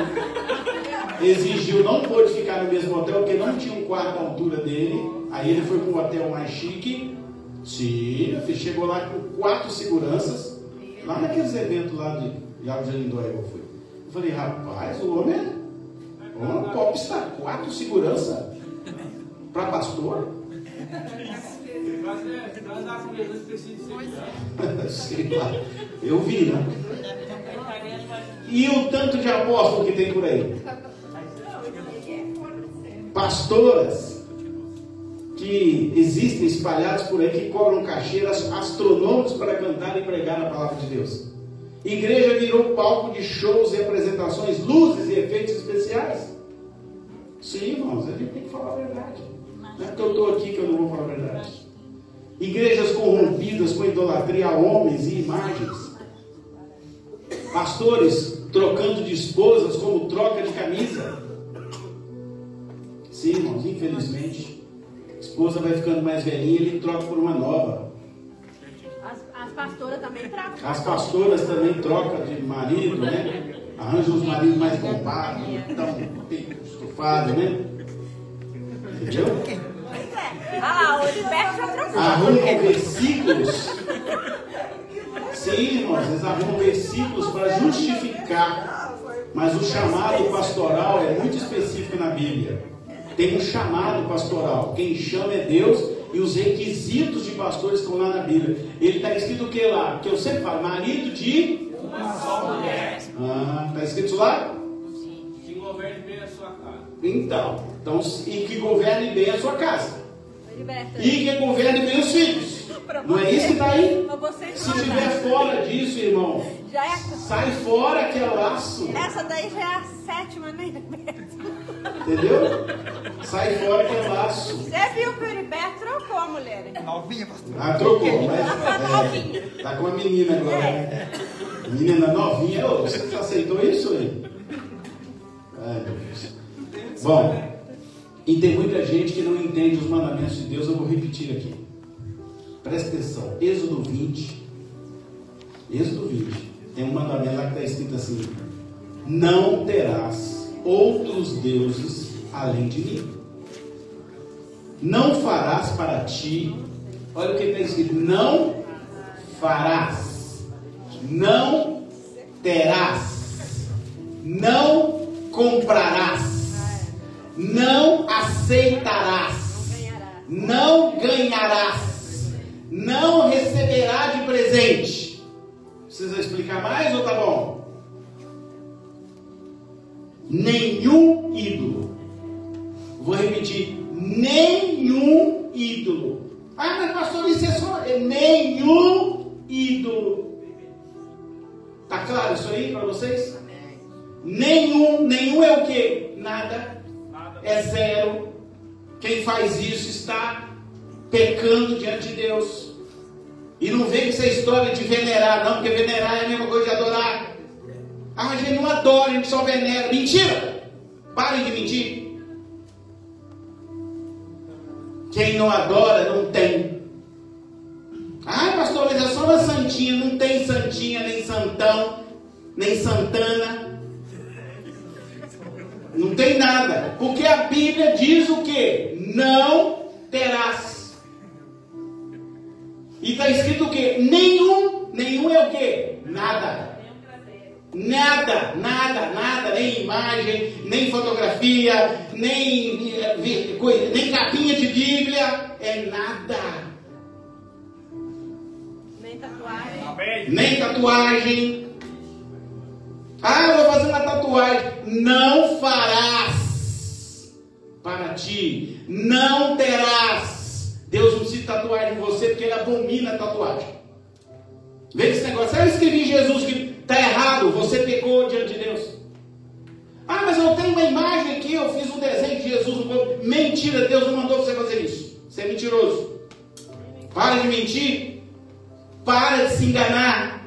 exigiu, não pôde ficar no mesmo hotel, porque não tinha um quarto à altura dele. Aí ele foi para um hotel mais chique. Sim, chegou lá com quatro seguranças. Lá naqueles eventos lá de, Alves de Lindóia eu fui. Eu falei, rapaz, o homem é. O homem pop está quatro segurança para pastor? É, nós da Jesus precisa ser Sei lá. Eu vi, né? E o tanto de apóstolo que tem por aí? Pastoras que existem espalhadas por aí que cobram cacheiras astronômicos para cantar e pregar a palavra de Deus. Igreja virou palco de shows e apresentações, luzes e efeitos especiais. Sim, irmãos, a gente tem que falar a verdade. Não é porque eu estou aqui que eu não vou falar a verdade. Igrejas corrompidas com idolatria a homens e imagens. Pastores trocando de esposas como troca de camisa. Sim, irmãos, infelizmente. A esposa vai ficando mais velhinha, ele troca por uma nova. As, as pastoras também trocam. As pastoras também trocam de marido, né? Arranjam os maridos mais bombados, tão estufados, né? Entendeu? Lá, o Heriberto já trocou. arrumam versículos. Sim, irmãos, eles arrumam versículos para justificar. Mas o chamado pastoral é muito específico na Bíblia. Tem um chamado pastoral. Quem chama é Deus e os requisitos de pastores estão lá na Bíblia. Ele está escrito o que lá? Que eu sempre falo, marido de. uma só mulher Ah, está escrito isso lá? que governe bem a sua casa. Então, então, e que governe bem a sua casa. E que governe os filhos. Não é isso que está aí? Se estiver fora disso, irmão, Já é, sai fora que é laço. essa daí já é a sétima, né, Heriberto? Entendeu? Sai fora que é laço. Você viu que o Heriberto trocou a mulher. Novinha, pastor. Ah, trocou, mas. Tá novinha. É, tá com a menina agora. né? Menina novinha. Ô, você aceitou isso aí? Ai, meu Deus. Bom, e tem muita gente que não entende os mandamentos de Deus, eu vou repetir aqui. Presta atenção. Êxodo 20. Êxodo 20. Tem um mandamento lá que está escrito assim: Não terás outros deuses além de mim. Não farás para ti. Olha o que está escrito: Não farás. Não terás. Não comprarás. Não aceitarás. Não ganharás. Não receberá de presente. Precisa explicar mais ou tá bom? Nenhum ídolo. Vou repetir. Nenhum ídolo. Ah, mas pastor, isso é só. é Nenhum ídolo. Tá claro isso aí para vocês? Nenhum, nenhum é o que? Nada. É zero. Quem faz isso está pecando diante de Deus. E não vem com essa história de venerar, não, porque venerar é a mesma coisa de adorar. Ah, mas a gente não adora, a gente só venera. Mentira! Parem de mentir. Quem não adora não tem. Ah, pastor, mas é só uma santinha. Não tem santinha, nem santão, nem santana. Não tem nada. Porque a Bíblia diz o que? Não terás. E está escrito o que? Nenhum. Nenhum é o que? Nada. Nada, nada, nada, nem imagem, nem fotografia, nem, eh, nem capinha de Bíblia, é nada. Nem tatuagem. Nem tatuagem. Ah, eu vou fazer uma tatuagem. Não farás para ti. Não terás. Deus não precisa tatuagem em você porque ele abomina a tatuagem. Vê esse negócio. Ah, eu escrevi Jesus que está errado. Você pecou diante de Deus. Ah, mas eu tenho uma imagem aqui. Eu fiz um desenho de Jesus no corpo. Mentira, Deus não mandou você fazer isso. Você é mentiroso. Para de mentir. Para de se enganar.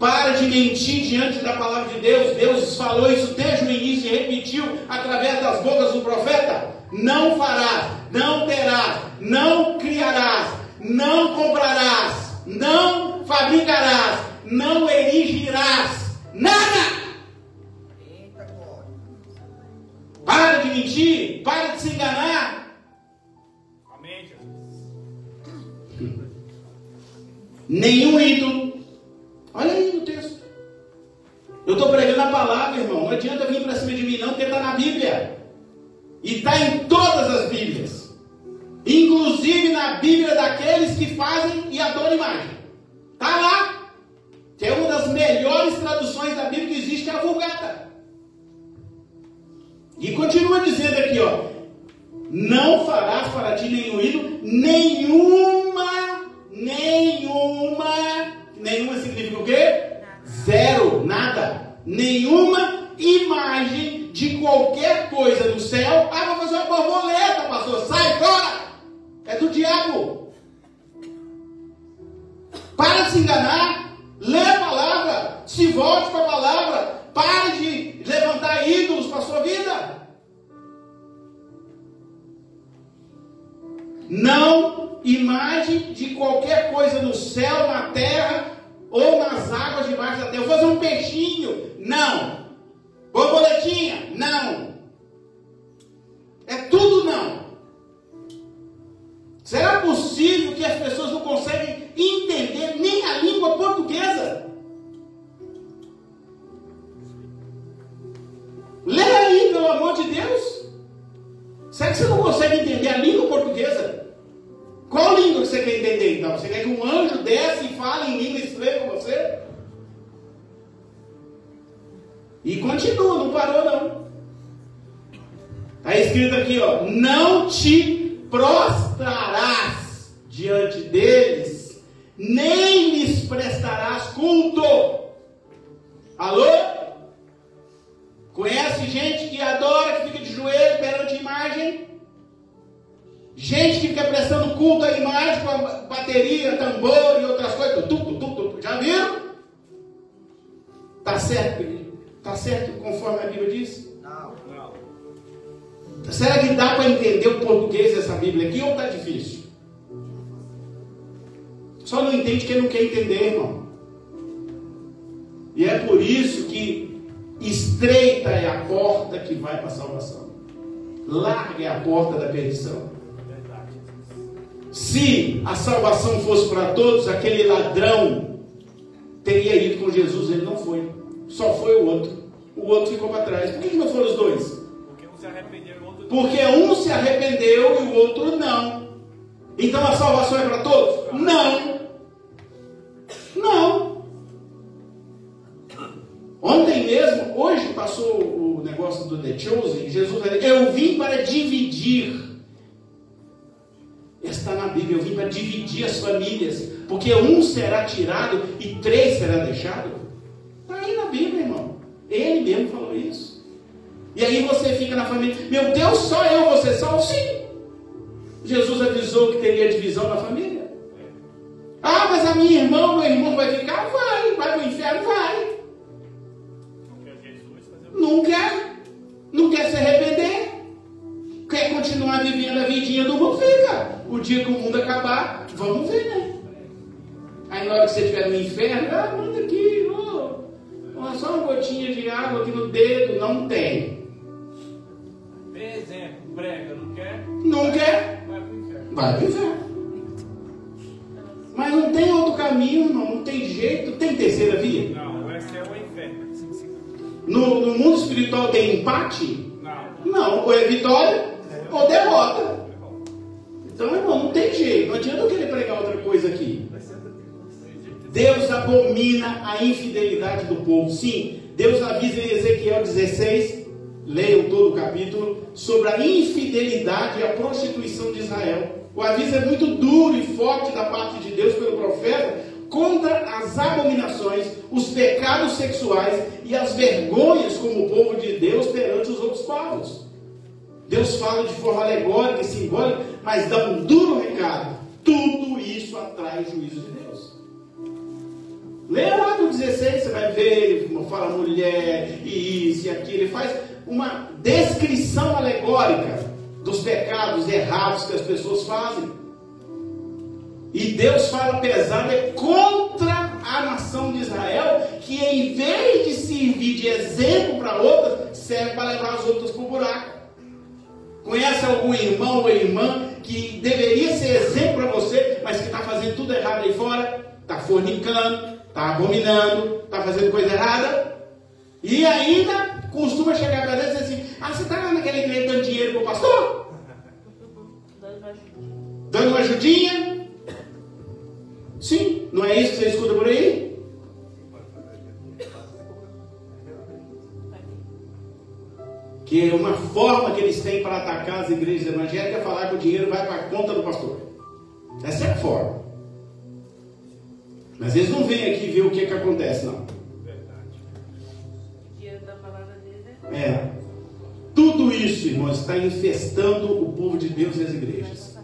Para de mentir diante da palavra de Deus. Deus falou isso desde o início e repetiu através das bocas do profeta. Não farás, não terás, não criarás, não comprarás, não fabricarás, não erigirás nada. Para de mentir, para de se enganar. Amém, Jesus. Nenhum ídolo. Olha aí no texto. Eu estou pregando a palavra, irmão. Não adianta vir para cima de mim, não, porque está na Bíblia. E está em todas as Bíblias. Inclusive na Bíblia daqueles que fazem e adoram imagem. Está lá. Que é uma das melhores traduções da Bíblia que existe, é a Vulgata. E continua dizendo aqui, ó. Não farás para ti nenhum ídolo, nenhuma, nenhuma, nenhuma significa o quê? Zero, nada. Nenhuma imagem de qualquer coisa no céu. Ah, vou fazer uma borboleta, pastor. Sai fora! É do diabo. Para de se enganar. Lê a palavra. Se volte para a palavra. Pare de levantar ídolos para a sua vida. Não imagem de qualquer coisa no céu, na terra ou nas águas debaixo da terra. Vou fazer um peixinho. Não. Borboletinha. Não. É tudo não. Será possível que as pessoas não conseguem entender nem a língua portuguesa? Lê aí, pelo amor de Deus. Será que você não consegue entender a língua portuguesa? Qual língua você quer entender então? Você quer que um anjo desce e fale em língua estranha com você? E continua, não parou não. Está escrito aqui, ó. Não te prostrarás diante deles, nem lhes prestarás culto. Alô? Culto à imagem com a bateria, tambor e outras coisas. Tu, tu, tu, tu. Já viram? Tá certo? Tá certo conforme a Bíblia diz? Não. Não. Será que dá para entender o português dessa Bíblia aqui ou tá difícil? Só não entende quem não quer entender, irmão. E é por isso que estreita é a porta que vai para a salvação. Larga é a porta da perdição. Se a salvação fosse para todos, aquele ladrão teria ido com Jesus, ele não foi. Só foi o outro. O outro ficou para trás. Por que não foram os dois? Porque um se arrependeu e o outro Porque um se arrependeu e o outro não. Então a salvação é para todos? Não. Não. Ontem mesmo, hoje passou o negócio do The Chosen, Jesus falou, eu vim para dividir. Está na Bíblia, eu vim para dividir as famílias, porque um será tirado e três será deixado. Está aí na Bíblia, irmão. Ele mesmo falou isso. E aí você fica na família, meu Deus, só eu vou ser salvo? Sim. Jesus avisou que teria divisão na família. Ah, mas a minha irmã, meu irmão vai ficar? Vai. Vai para o inferno? Vai. não quer. Não quer se arrepender. Quer continuar vivendo a vidinha do mundo? Fica. O dia que o mundo acabar, vamos ver, né? Aí na hora que você estiver no inferno, ah, manda aqui. Ó, só uma gotinha de água aqui no dedo. Não tem. Exemplo, prega, não quer? Não quer? Vai pro inferno. Vai pro inferno. Mas não tem outro caminho, irmão. Não tem jeito. Tem terceira via? Não, vai ser o inferno. No, no mundo espiritual tem empate? Não. Não. Ou é vitória ou derrota. Então, irmão, não tem jeito. Não adianta eu querer pregar outra coisa aqui. Deus abomina a infidelidade do povo. Sim, Deus avisa em Ezequiel 16, leiam todo o capítulo, sobre a infidelidade e a prostituição de Israel. O aviso é muito duro e forte da parte de Deus pelo profeta contra as abominações, os pecados sexuais e as vergonhas como o povo de Deus perante os outros povos. Deus fala de forma alegórica e simbólica, mas dá um duro recado. Tudo isso atrai o juízo de Deus. Leia lá no 16, você vai ver, ele fala mulher, e isso e aquilo, ele faz uma descrição alegórica dos pecados errados que as pessoas fazem. E Deus fala pesado é contra a nação de Israel, que em vez de servir de exemplo para outras, serve para levar as outras para o buraco. Conhece algum irmão ou irmã que deveria ser exemplo para você, mas que está fazendo tudo errado aí fora? Está fornicando, está abominando, está fazendo coisa errada? E ainda costuma chegar para Deus e dizer assim: Ah, você está lá naquela igreja dando dinheiro para o pastor? Dando uma ajudinha? Sim, não é isso que você escuta por aí? Que é uma forma que eles têm para atacar as igrejas evangélicas é falar que o dinheiro vai para a conta do pastor. Essa é a forma. Mas eles não vêm aqui ver o que, que acontece, não. É. Tudo isso, irmãos, está infestando o povo de Deus e as igrejas.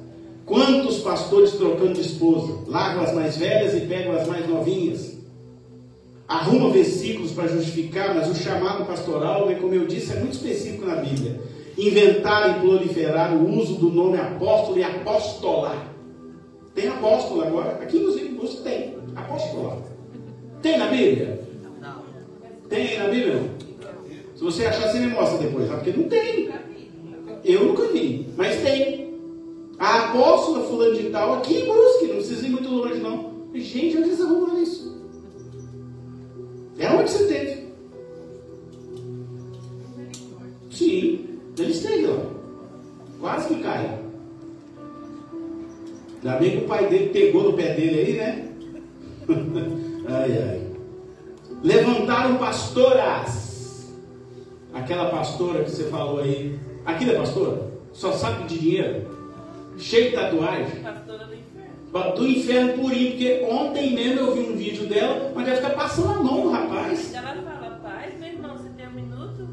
Quantos pastores trocando de esposa? Largam as mais velhas e pegam as mais novinhas. Arruma versículos para justificar, mas o chamado pastoral, né, como eu disse, é muito específico na Bíblia. Inventar e proliferar o uso do nome apóstolo e apostolar. Tem apóstolo agora? Aqui nos livros tem. Apostolar. Tem na Bíblia? Não. Tem na Bíblia? Não? Se você achar, você me mostra depois, porque não tem. Eu nunca vi, mas tem. A apóstola fulano de tal, aqui em Brusque, não precisa ir muito longe não. Gente, onde eles arrumaram isso? É onde você teve? Sim, eles têm lá. Quase que cai. Ainda bem que o pai dele pegou no pé dele aí, né? ai, ai. Levantaram pastoras. Aquela pastora que você falou aí. Aquilo é pastora? Só sabe de dinheiro? cheio de tatuagem. Pastora do. Do inferno purinho, porque ontem mesmo eu vi um vídeo dela, mas deve ficar passando a mão no rapaz. Ela fala, paz, meu irmão, você tem um minuto?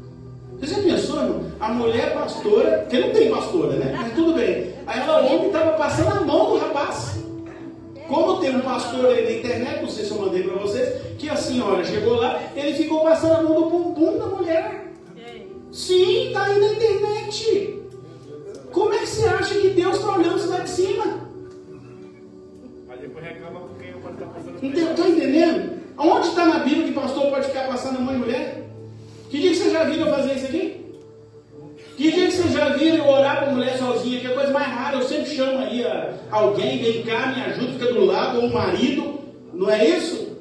Você já pensou, irmão? A mulher pastora, que não tem pastora, né? Mas tudo bem. Aí ela ontem estava passando a mão no rapaz. Como tem um pastor aí na internet, não sei se eu mandei para vocês, que a senhora chegou lá, ele ficou passando a mão no bumbum da mulher. Sim, tá aí na internet. Como é que você acha que Deus está olhando isso lá de cima? Passando. Está entendendo? Onde está na Bíblia que pastor pode ficar passando a mão em mulher? Que dia que você já viu eu fazer isso aqui? Que dia que você já viu eu orar para mulher sozinha? Que é a coisa mais rara. Eu sempre chamo aí a, alguém, vem cá, me ajuda, fica do lado, ou o marido. Não é isso?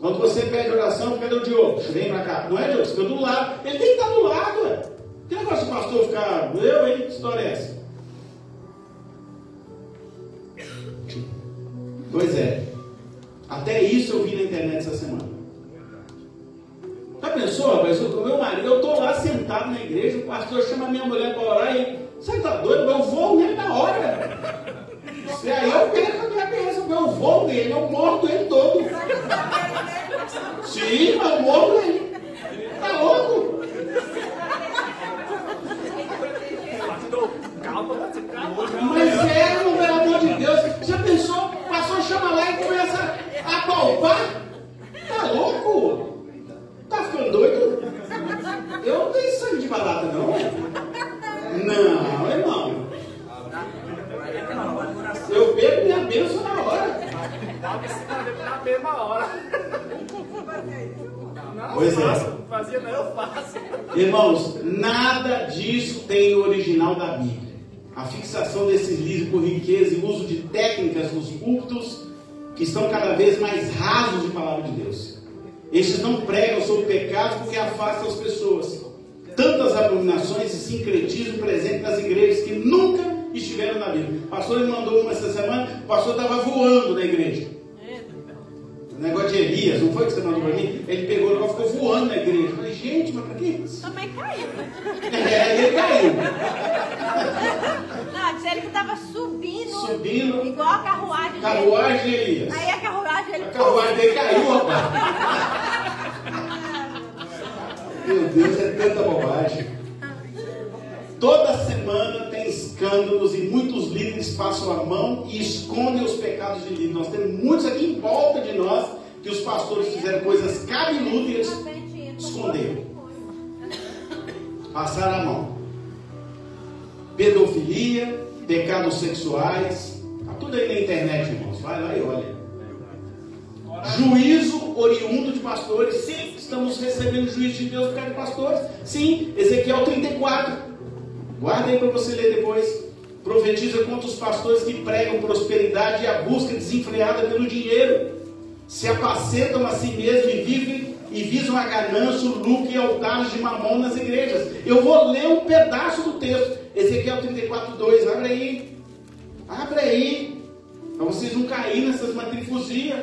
Quando você pede oração, fica do Diogo? Vem para cá. Não é, Diogo? Fica do lado. Ele tem que estar do lado, ué. Que negócio o pastor ficar, eu, hein? Que história é essa? Pois é. Até isso eu vi na internet essa semana. Já pensou, mas o meu marido, eu estou lá sentado na igreja, o pastor chama minha mulher para orar e você está doido? Eu vou nele na hora. Se aí eu perco a minha bênção, eu vou nele, eu morro ele todo. Sim, eu morro nele. Tá louco? Mas é, no pelo amor de Deus. Já pensou? O pastor chama lá e começa a palpar? Tá louco? Tá ficando doido? Eu não tenho sangue de barata, não. Não, irmão. Eu bebo minha bênção na hora. Na mesma hora. Não, pois é. Fazia, não, eu faço. Irmãos, nada disso tem no original da Bíblia a fixação desses livros por riqueza e uso de técnicas nos púlpitos que estão cada vez mais rasos de palavra de Deus. Estes não pregam sobre pecados porque afastam as pessoas. Tantas abominações e sincretismo presentes nas igrejas que nunca estiveram na Bíblia. O pastor me mandou uma essa semana, o pastor estava voando na igreja. O negócio de Elias, não foi que você mandou para mim? Ele pegou o negócio ficou voando na igreja. Eu falei, gente, mas para que isso? Também caiu. É, ele caiu. Não, disse ele que estava subindo. Subindo. Igual a carruagem. Carruagem de Elias. Aí a carruagem ele. A carruagem dele caiu, rapaz. Meu Deus, é tanta bobagem. Toda semana tem escândalos e muitos líderes passam a mão e escondem os pecados de líderes. Nós temos muitos aqui em volta de nós que os pastores fizeram coisas cabeludas esconderam. Passaram a mão. Pedofilia, pecados sexuais, Está tudo aí na internet, irmãos. Vai lá e olha. Juízo oriundo de pastores. Sim, estamos recebendo juízo de Deus por causa de pastores. Sim, Ezequiel 34. Guarda aí para você ler depois. Profetiza contra os pastores que pregam prosperidade e a busca desenfreada pelo dinheiro. Se apacentam a si mesmos e vivem e visam a ganância, o lucro e altares de mamão nas igrejas. Eu vou ler um pedaço do texto. Ezequiel 34, 2. Abre aí. Abre aí. Para vocês não caírem nessas matrifusias.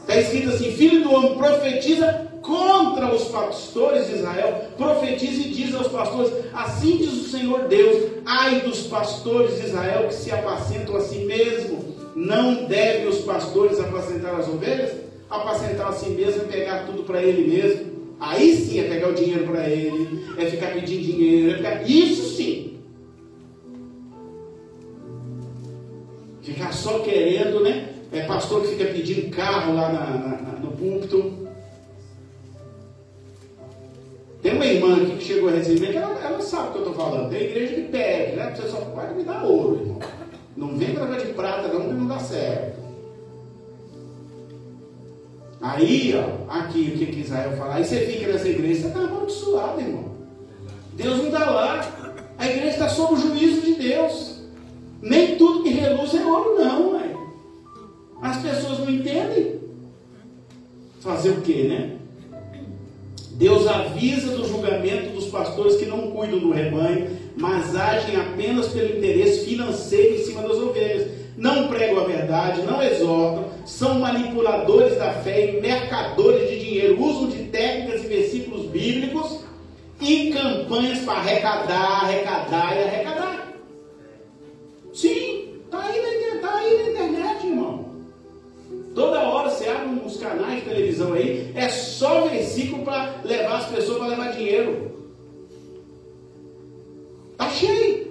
Está escrito assim: Filho do homem, profetiza contra os pastores de Israel. Profetiza e diz aos pastores: Assim diz o Senhor Deus: Ai dos pastores de Israel que se apacentam a si mesmo. Não devem os pastores apacentar as ovelhas? Apacentar a si mesmo e pegar tudo para ele mesmo. Aí sim é pegar o dinheiro para ele, é ficar pedindo dinheiro, é ficar... isso sim. Ficar só querendo, né? É pastor que fica pedindo carro lá na, na, no púlpito. Tem uma irmã aqui que chegou recentemente, ela, ela sabe o que eu estou falando. Tem igreja que pede, né? Você só pode me dar ouro, irmão. Não vem através de prata, não, que não dá certo. Aí, ó, aqui o que, que Israel fala, aí você fica nessa igreja, você está amaldiçoado, irmão. Deus não está lá. A igreja está sob o juízo de Deus. Nem tudo que reluz é ouro, não, ué. As pessoas não entendem. Fazer o quê, né? Deus avisa do julgamento dos pastores que não cuidam do rebanho, mas agem apenas pelo interesse financeiro em cima das ovelhas. Não pregam a verdade, não exortam, são manipuladores da fé e mercadores de dinheiro, usam de técnicas e versículos bíblicos e campanhas para arrecadar, arrecadar e arrecadar. Sim, está aí, tá aí na irmão. Toda hora você abre uns canais de televisão aí, é só versículo para levar as pessoas para levar dinheiro. Está cheio.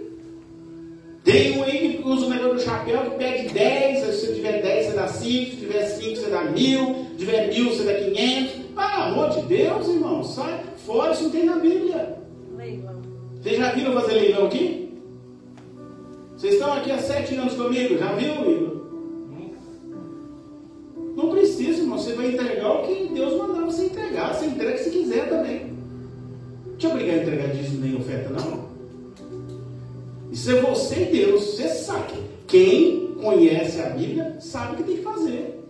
Tem um aí que usa o negócio do chapéu que pede 10, se tiver 10 você dá 5, se tiver 5 você dá mil, se tiver mil você dá 500. Pelo amor de Deus, irmão, sai fora, isso não tem na Bíblia. Leilão. Vocês já viram fazer leilão aqui? Vocês estão aqui há sete anos comigo, já viu, É você e Deus. Você sabe. Quem conhece a Bíblia sabe o que tem que fazer.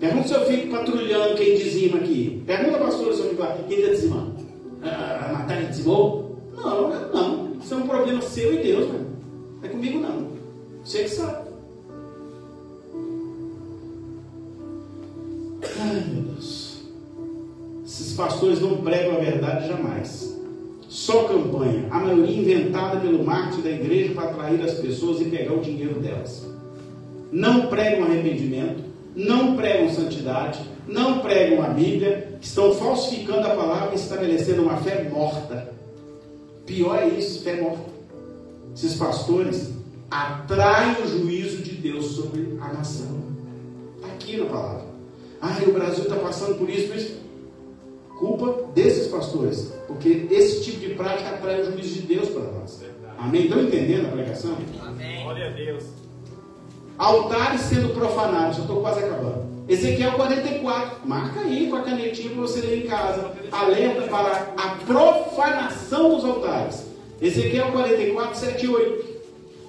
Pergunta se eu fico patrulhando quem dizima aqui. Pergunta, pastor, se eu fico. Quem está dizimando? A Natália dizimou? Não, não. Isso é um problema seu e Deus, mano. Não é comigo, não. Você que sabe. Ai, meu Deus. Esses pastores não pregam a verdade jamais. Só campanha. A maioria inventada pelo marketing da igreja para atrair as pessoas e pegar o dinheiro delas. Não pregam arrependimento, não pregam santidade, não pregam a Bíblia, estão falsificando a palavra e estabelecendo uma fé morta. Pior é isso, fé morta. Esses pastores atraem o juízo de Deus sobre a nação. Está aqui na palavra. Ah, o Brasil está passando por isso, por isso. Culpa desses pastores. Porque esse tipo de prática atrai o juízo de Deus para nós. Amém? Estão entendendo a pregação? Amém. Glória a Deus. Altares sendo profanados. Eu estou quase acabando. Ezequiel 44. Marca aí com a canetinha para você ler em casa. Alerta para a profanação dos altares. Ezequiel 44, 7 e 8.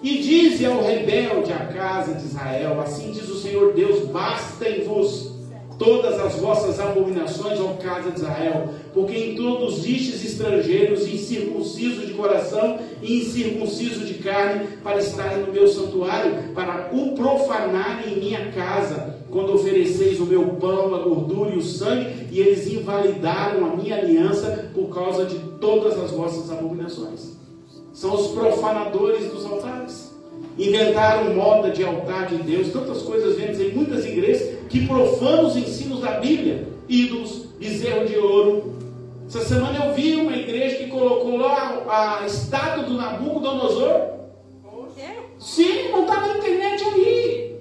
E dize ao rebelde a casa de Israel: Assim diz o Senhor Deus: Bastem-vos todas as vossas abominações, ó casa de Israel, porque introduzistes estrangeiros incircuncisos de coração e incircuncisos de carne para estarem no meu santuário, para o profanarem em minha casa, quando ofereceis o meu pão, a gordura e o sangue, e eles invalidaram a minha aliança por causa de todas as vossas abominações. São os profanadores dos altares. Inventaram moda de altar de Deus, tantas coisas vemos em muitas igrejas que profanam os ensinos da Bíblia, ídolos, bezerro de ouro. Essa semana eu vi uma igreja que colocou lá a estátua do Nabucodonosor. Sim, botar na internet aí.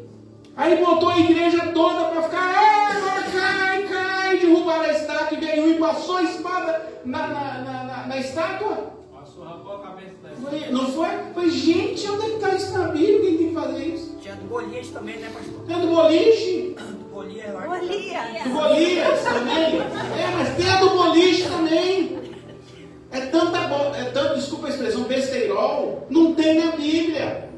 Aí botou a igreja toda para ficar, é, agora cai, cai, derrubaram a estátua e veio e passou a espada na, na, na, na, na estátua. Passou, arrancou a cabeça da Foi- Não foi? Foi, gente, onde é que está isso na Bíblia? Quem tem que do Golias também, né, pastor? Tem a do boliche, Do Golias lá. Golias. do Golias também. É, mas tem a do boliche também. É tanta, bo- é tanto, desculpa a expressão, besteirol. Não tem na Bíblia.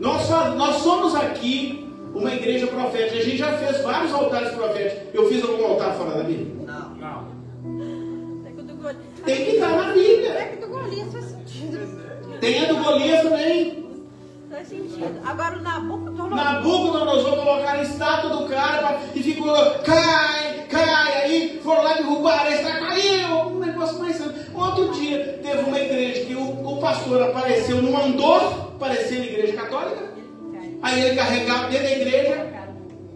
Nós, nós somos aqui uma igreja profética. A gente já fez vários altares proféticos. Eu fiz algum altar fora da Bíblia? Não. Não. Golias. Tem que estar na Bíblia. Pega do Golias faz sentido. Tem a do Golias também. Sentido. Agora o Nabucodonosor. Nabucodonosor colocaram a estátua do cara e ficou, cai, cai, aí foram lá derrubar, a estátua caiu, um negócio mais. Outro dia teve uma igreja que o, o pastor apareceu num andor, parecendo igreja católica, aí ele carregava dentro da igreja,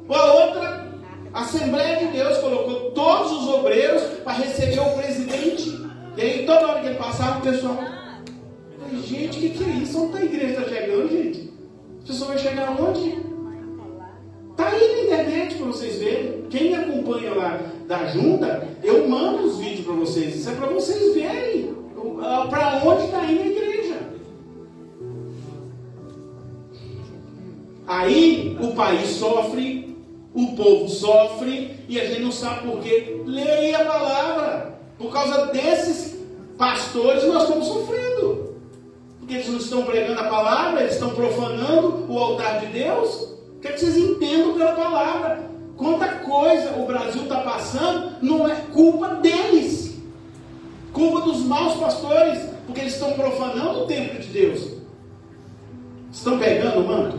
a outra, a Assembleia de Deus colocou todos os obreiros para receber o presidente, e aí toda hora que ele passava o pessoal, gente, o que, que é isso? Onde tá a igreja está chegando, gente? Pessoa vai chegar onde? Tá aí na internet para vocês verem. Quem me acompanha lá da junta, eu mando os vídeos para vocês. Isso é para vocês verem para onde está indo a igreja. Aí o país sofre, o povo sofre e a gente não sabe por quê. Leia a palavra. Por causa desses pastores nós estamos sofrendo. Porque eles não estão pregando a palavra, eles estão profanando o altar de Deus. Quero que vocês entendam pela palavra. Quanta coisa o Brasil está passando, não é culpa deles. Culpa dos maus pastores, porque eles estão profanando o templo de Deus. Estão pegando o manto?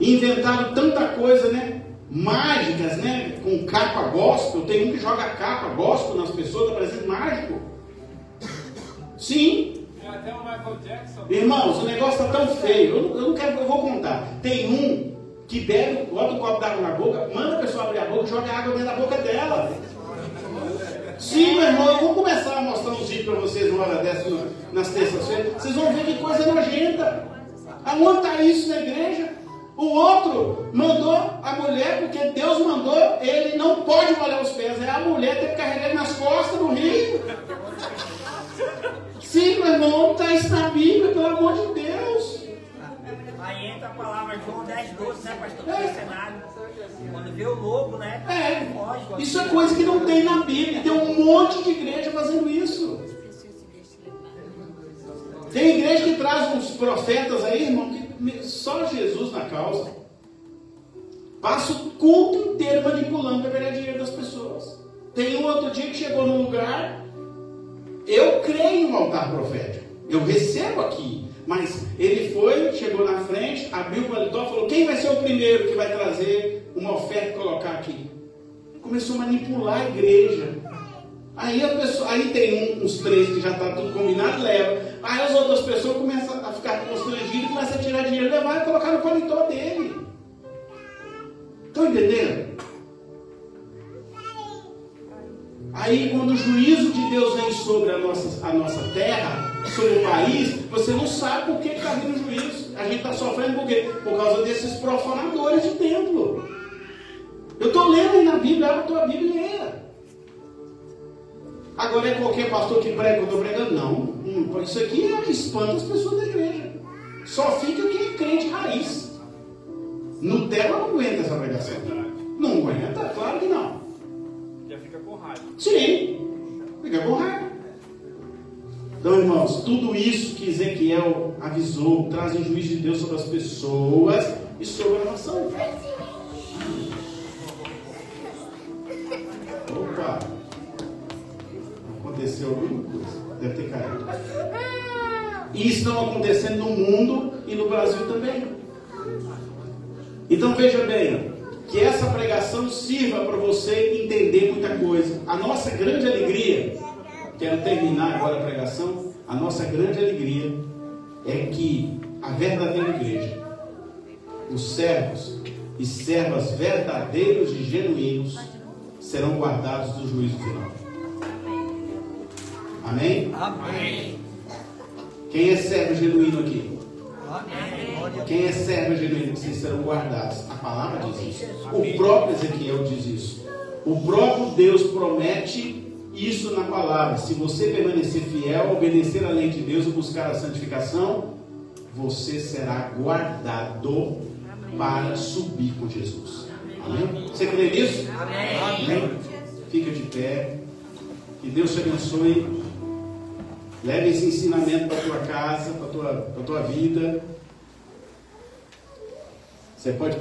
Inventaram tanta coisa, né? Mágicas, né? Com capa gospel. Tem um que joga capa gospel nas pessoas, está parecendo mágico. Sim, até o Michael Jackson. Irmãos, o negócio está tão feio. Eu não, eu não quero, eu vou contar. Tem um que bebe, bota um copo d'água na boca, manda a pessoa abrir a boca, joga a água dentro da boca dela. Sim, meu irmão, eu vou começar a mostrar uns vídeos para vocês uma hora dessa, nas terças-feiras. Vocês vão ver que coisa nojenta. Aonde está isso na igreja? O outro mandou a mulher, porque Deus mandou, ele não pode molhar os pés. É a mulher tem que carregar ele nas costas no rio. Sim, meu irmão, está isso na Bíblia, pelo amor de Deus. Aí entra a palavra João 10, 12, né, pastor? É. Cenário. Quando vê o lobo, né? É, Foge, isso é coisa que não tem na Bíblia. Tem um monte de igreja fazendo isso. Tem igreja que traz uns profetas aí, irmão, que só Jesus na causa. Passa o culto inteiro manipulando para pegar dinheiro das pessoas. Tem um outro dia que chegou num lugar, eu creio no altar profético. Eu recebo aqui. Mas ele foi, chegou na frente, abriu o paletó e falou: quem vai ser o primeiro que vai trazer uma oferta e colocar aqui? Começou a manipular a igreja. Aí, a pessoa, aí tem um- uns três que já está tudo combinado, leva. Aí as outras pessoas começam a ficar constrangidas e começam a tirar dinheiro, levar e colocar no paletó dele. Estão entendendo? Aí, quando sobre a nossa, a nossa terra, sobre o país, você não sabe por que está vindo juízo. A gente está sofrendo por quê? Por causa desses profanadores de templo. Eu estou lendo aí na Bíblia, abre a tua Bíblia e leia. Agora é qualquer pastor que prega, eu estou pregando? Não. Hum, Isso aqui é que espanta as pessoas da igreja. Só fica quem é crente raiz. Nutella não aguenta essa pregação. Não aguenta? Claro que não. Já fica com raiva. Sim, fica com raiva. Então, irmãos, tudo isso que Ezequiel avisou traz o juízo de Deus sobre as pessoas e sobre a nação. Opa! Aconteceu alguma coisa? Deve ter caído. E estão acontecendo no mundo e no Brasil também. Então veja bem, que essa pregação sirva para você entender muita coisa. A nossa grande alegria, quero terminar agora a pregação, a nossa grande alegria é que a verdadeira igreja, os servos e servas verdadeiros e genuínos serão guardados do juízo final. Amém? Amém. Quem é servo genuíno aqui? Amém. Quem é servo genuíno, vocês serão guardados. A palavra diz isso. O próprio Ezequiel diz isso. O próprio Deus promete isso na palavra. Se você permanecer fiel, obedecer a lei de Deus e buscar a santificação, você será guardado para subir com Jesus. Amém? Você crê nisso? Amém. Fica de pé. Que Deus te abençoe. Leve esse ensinamento para a tua casa, para a tua, tua vida. Você pode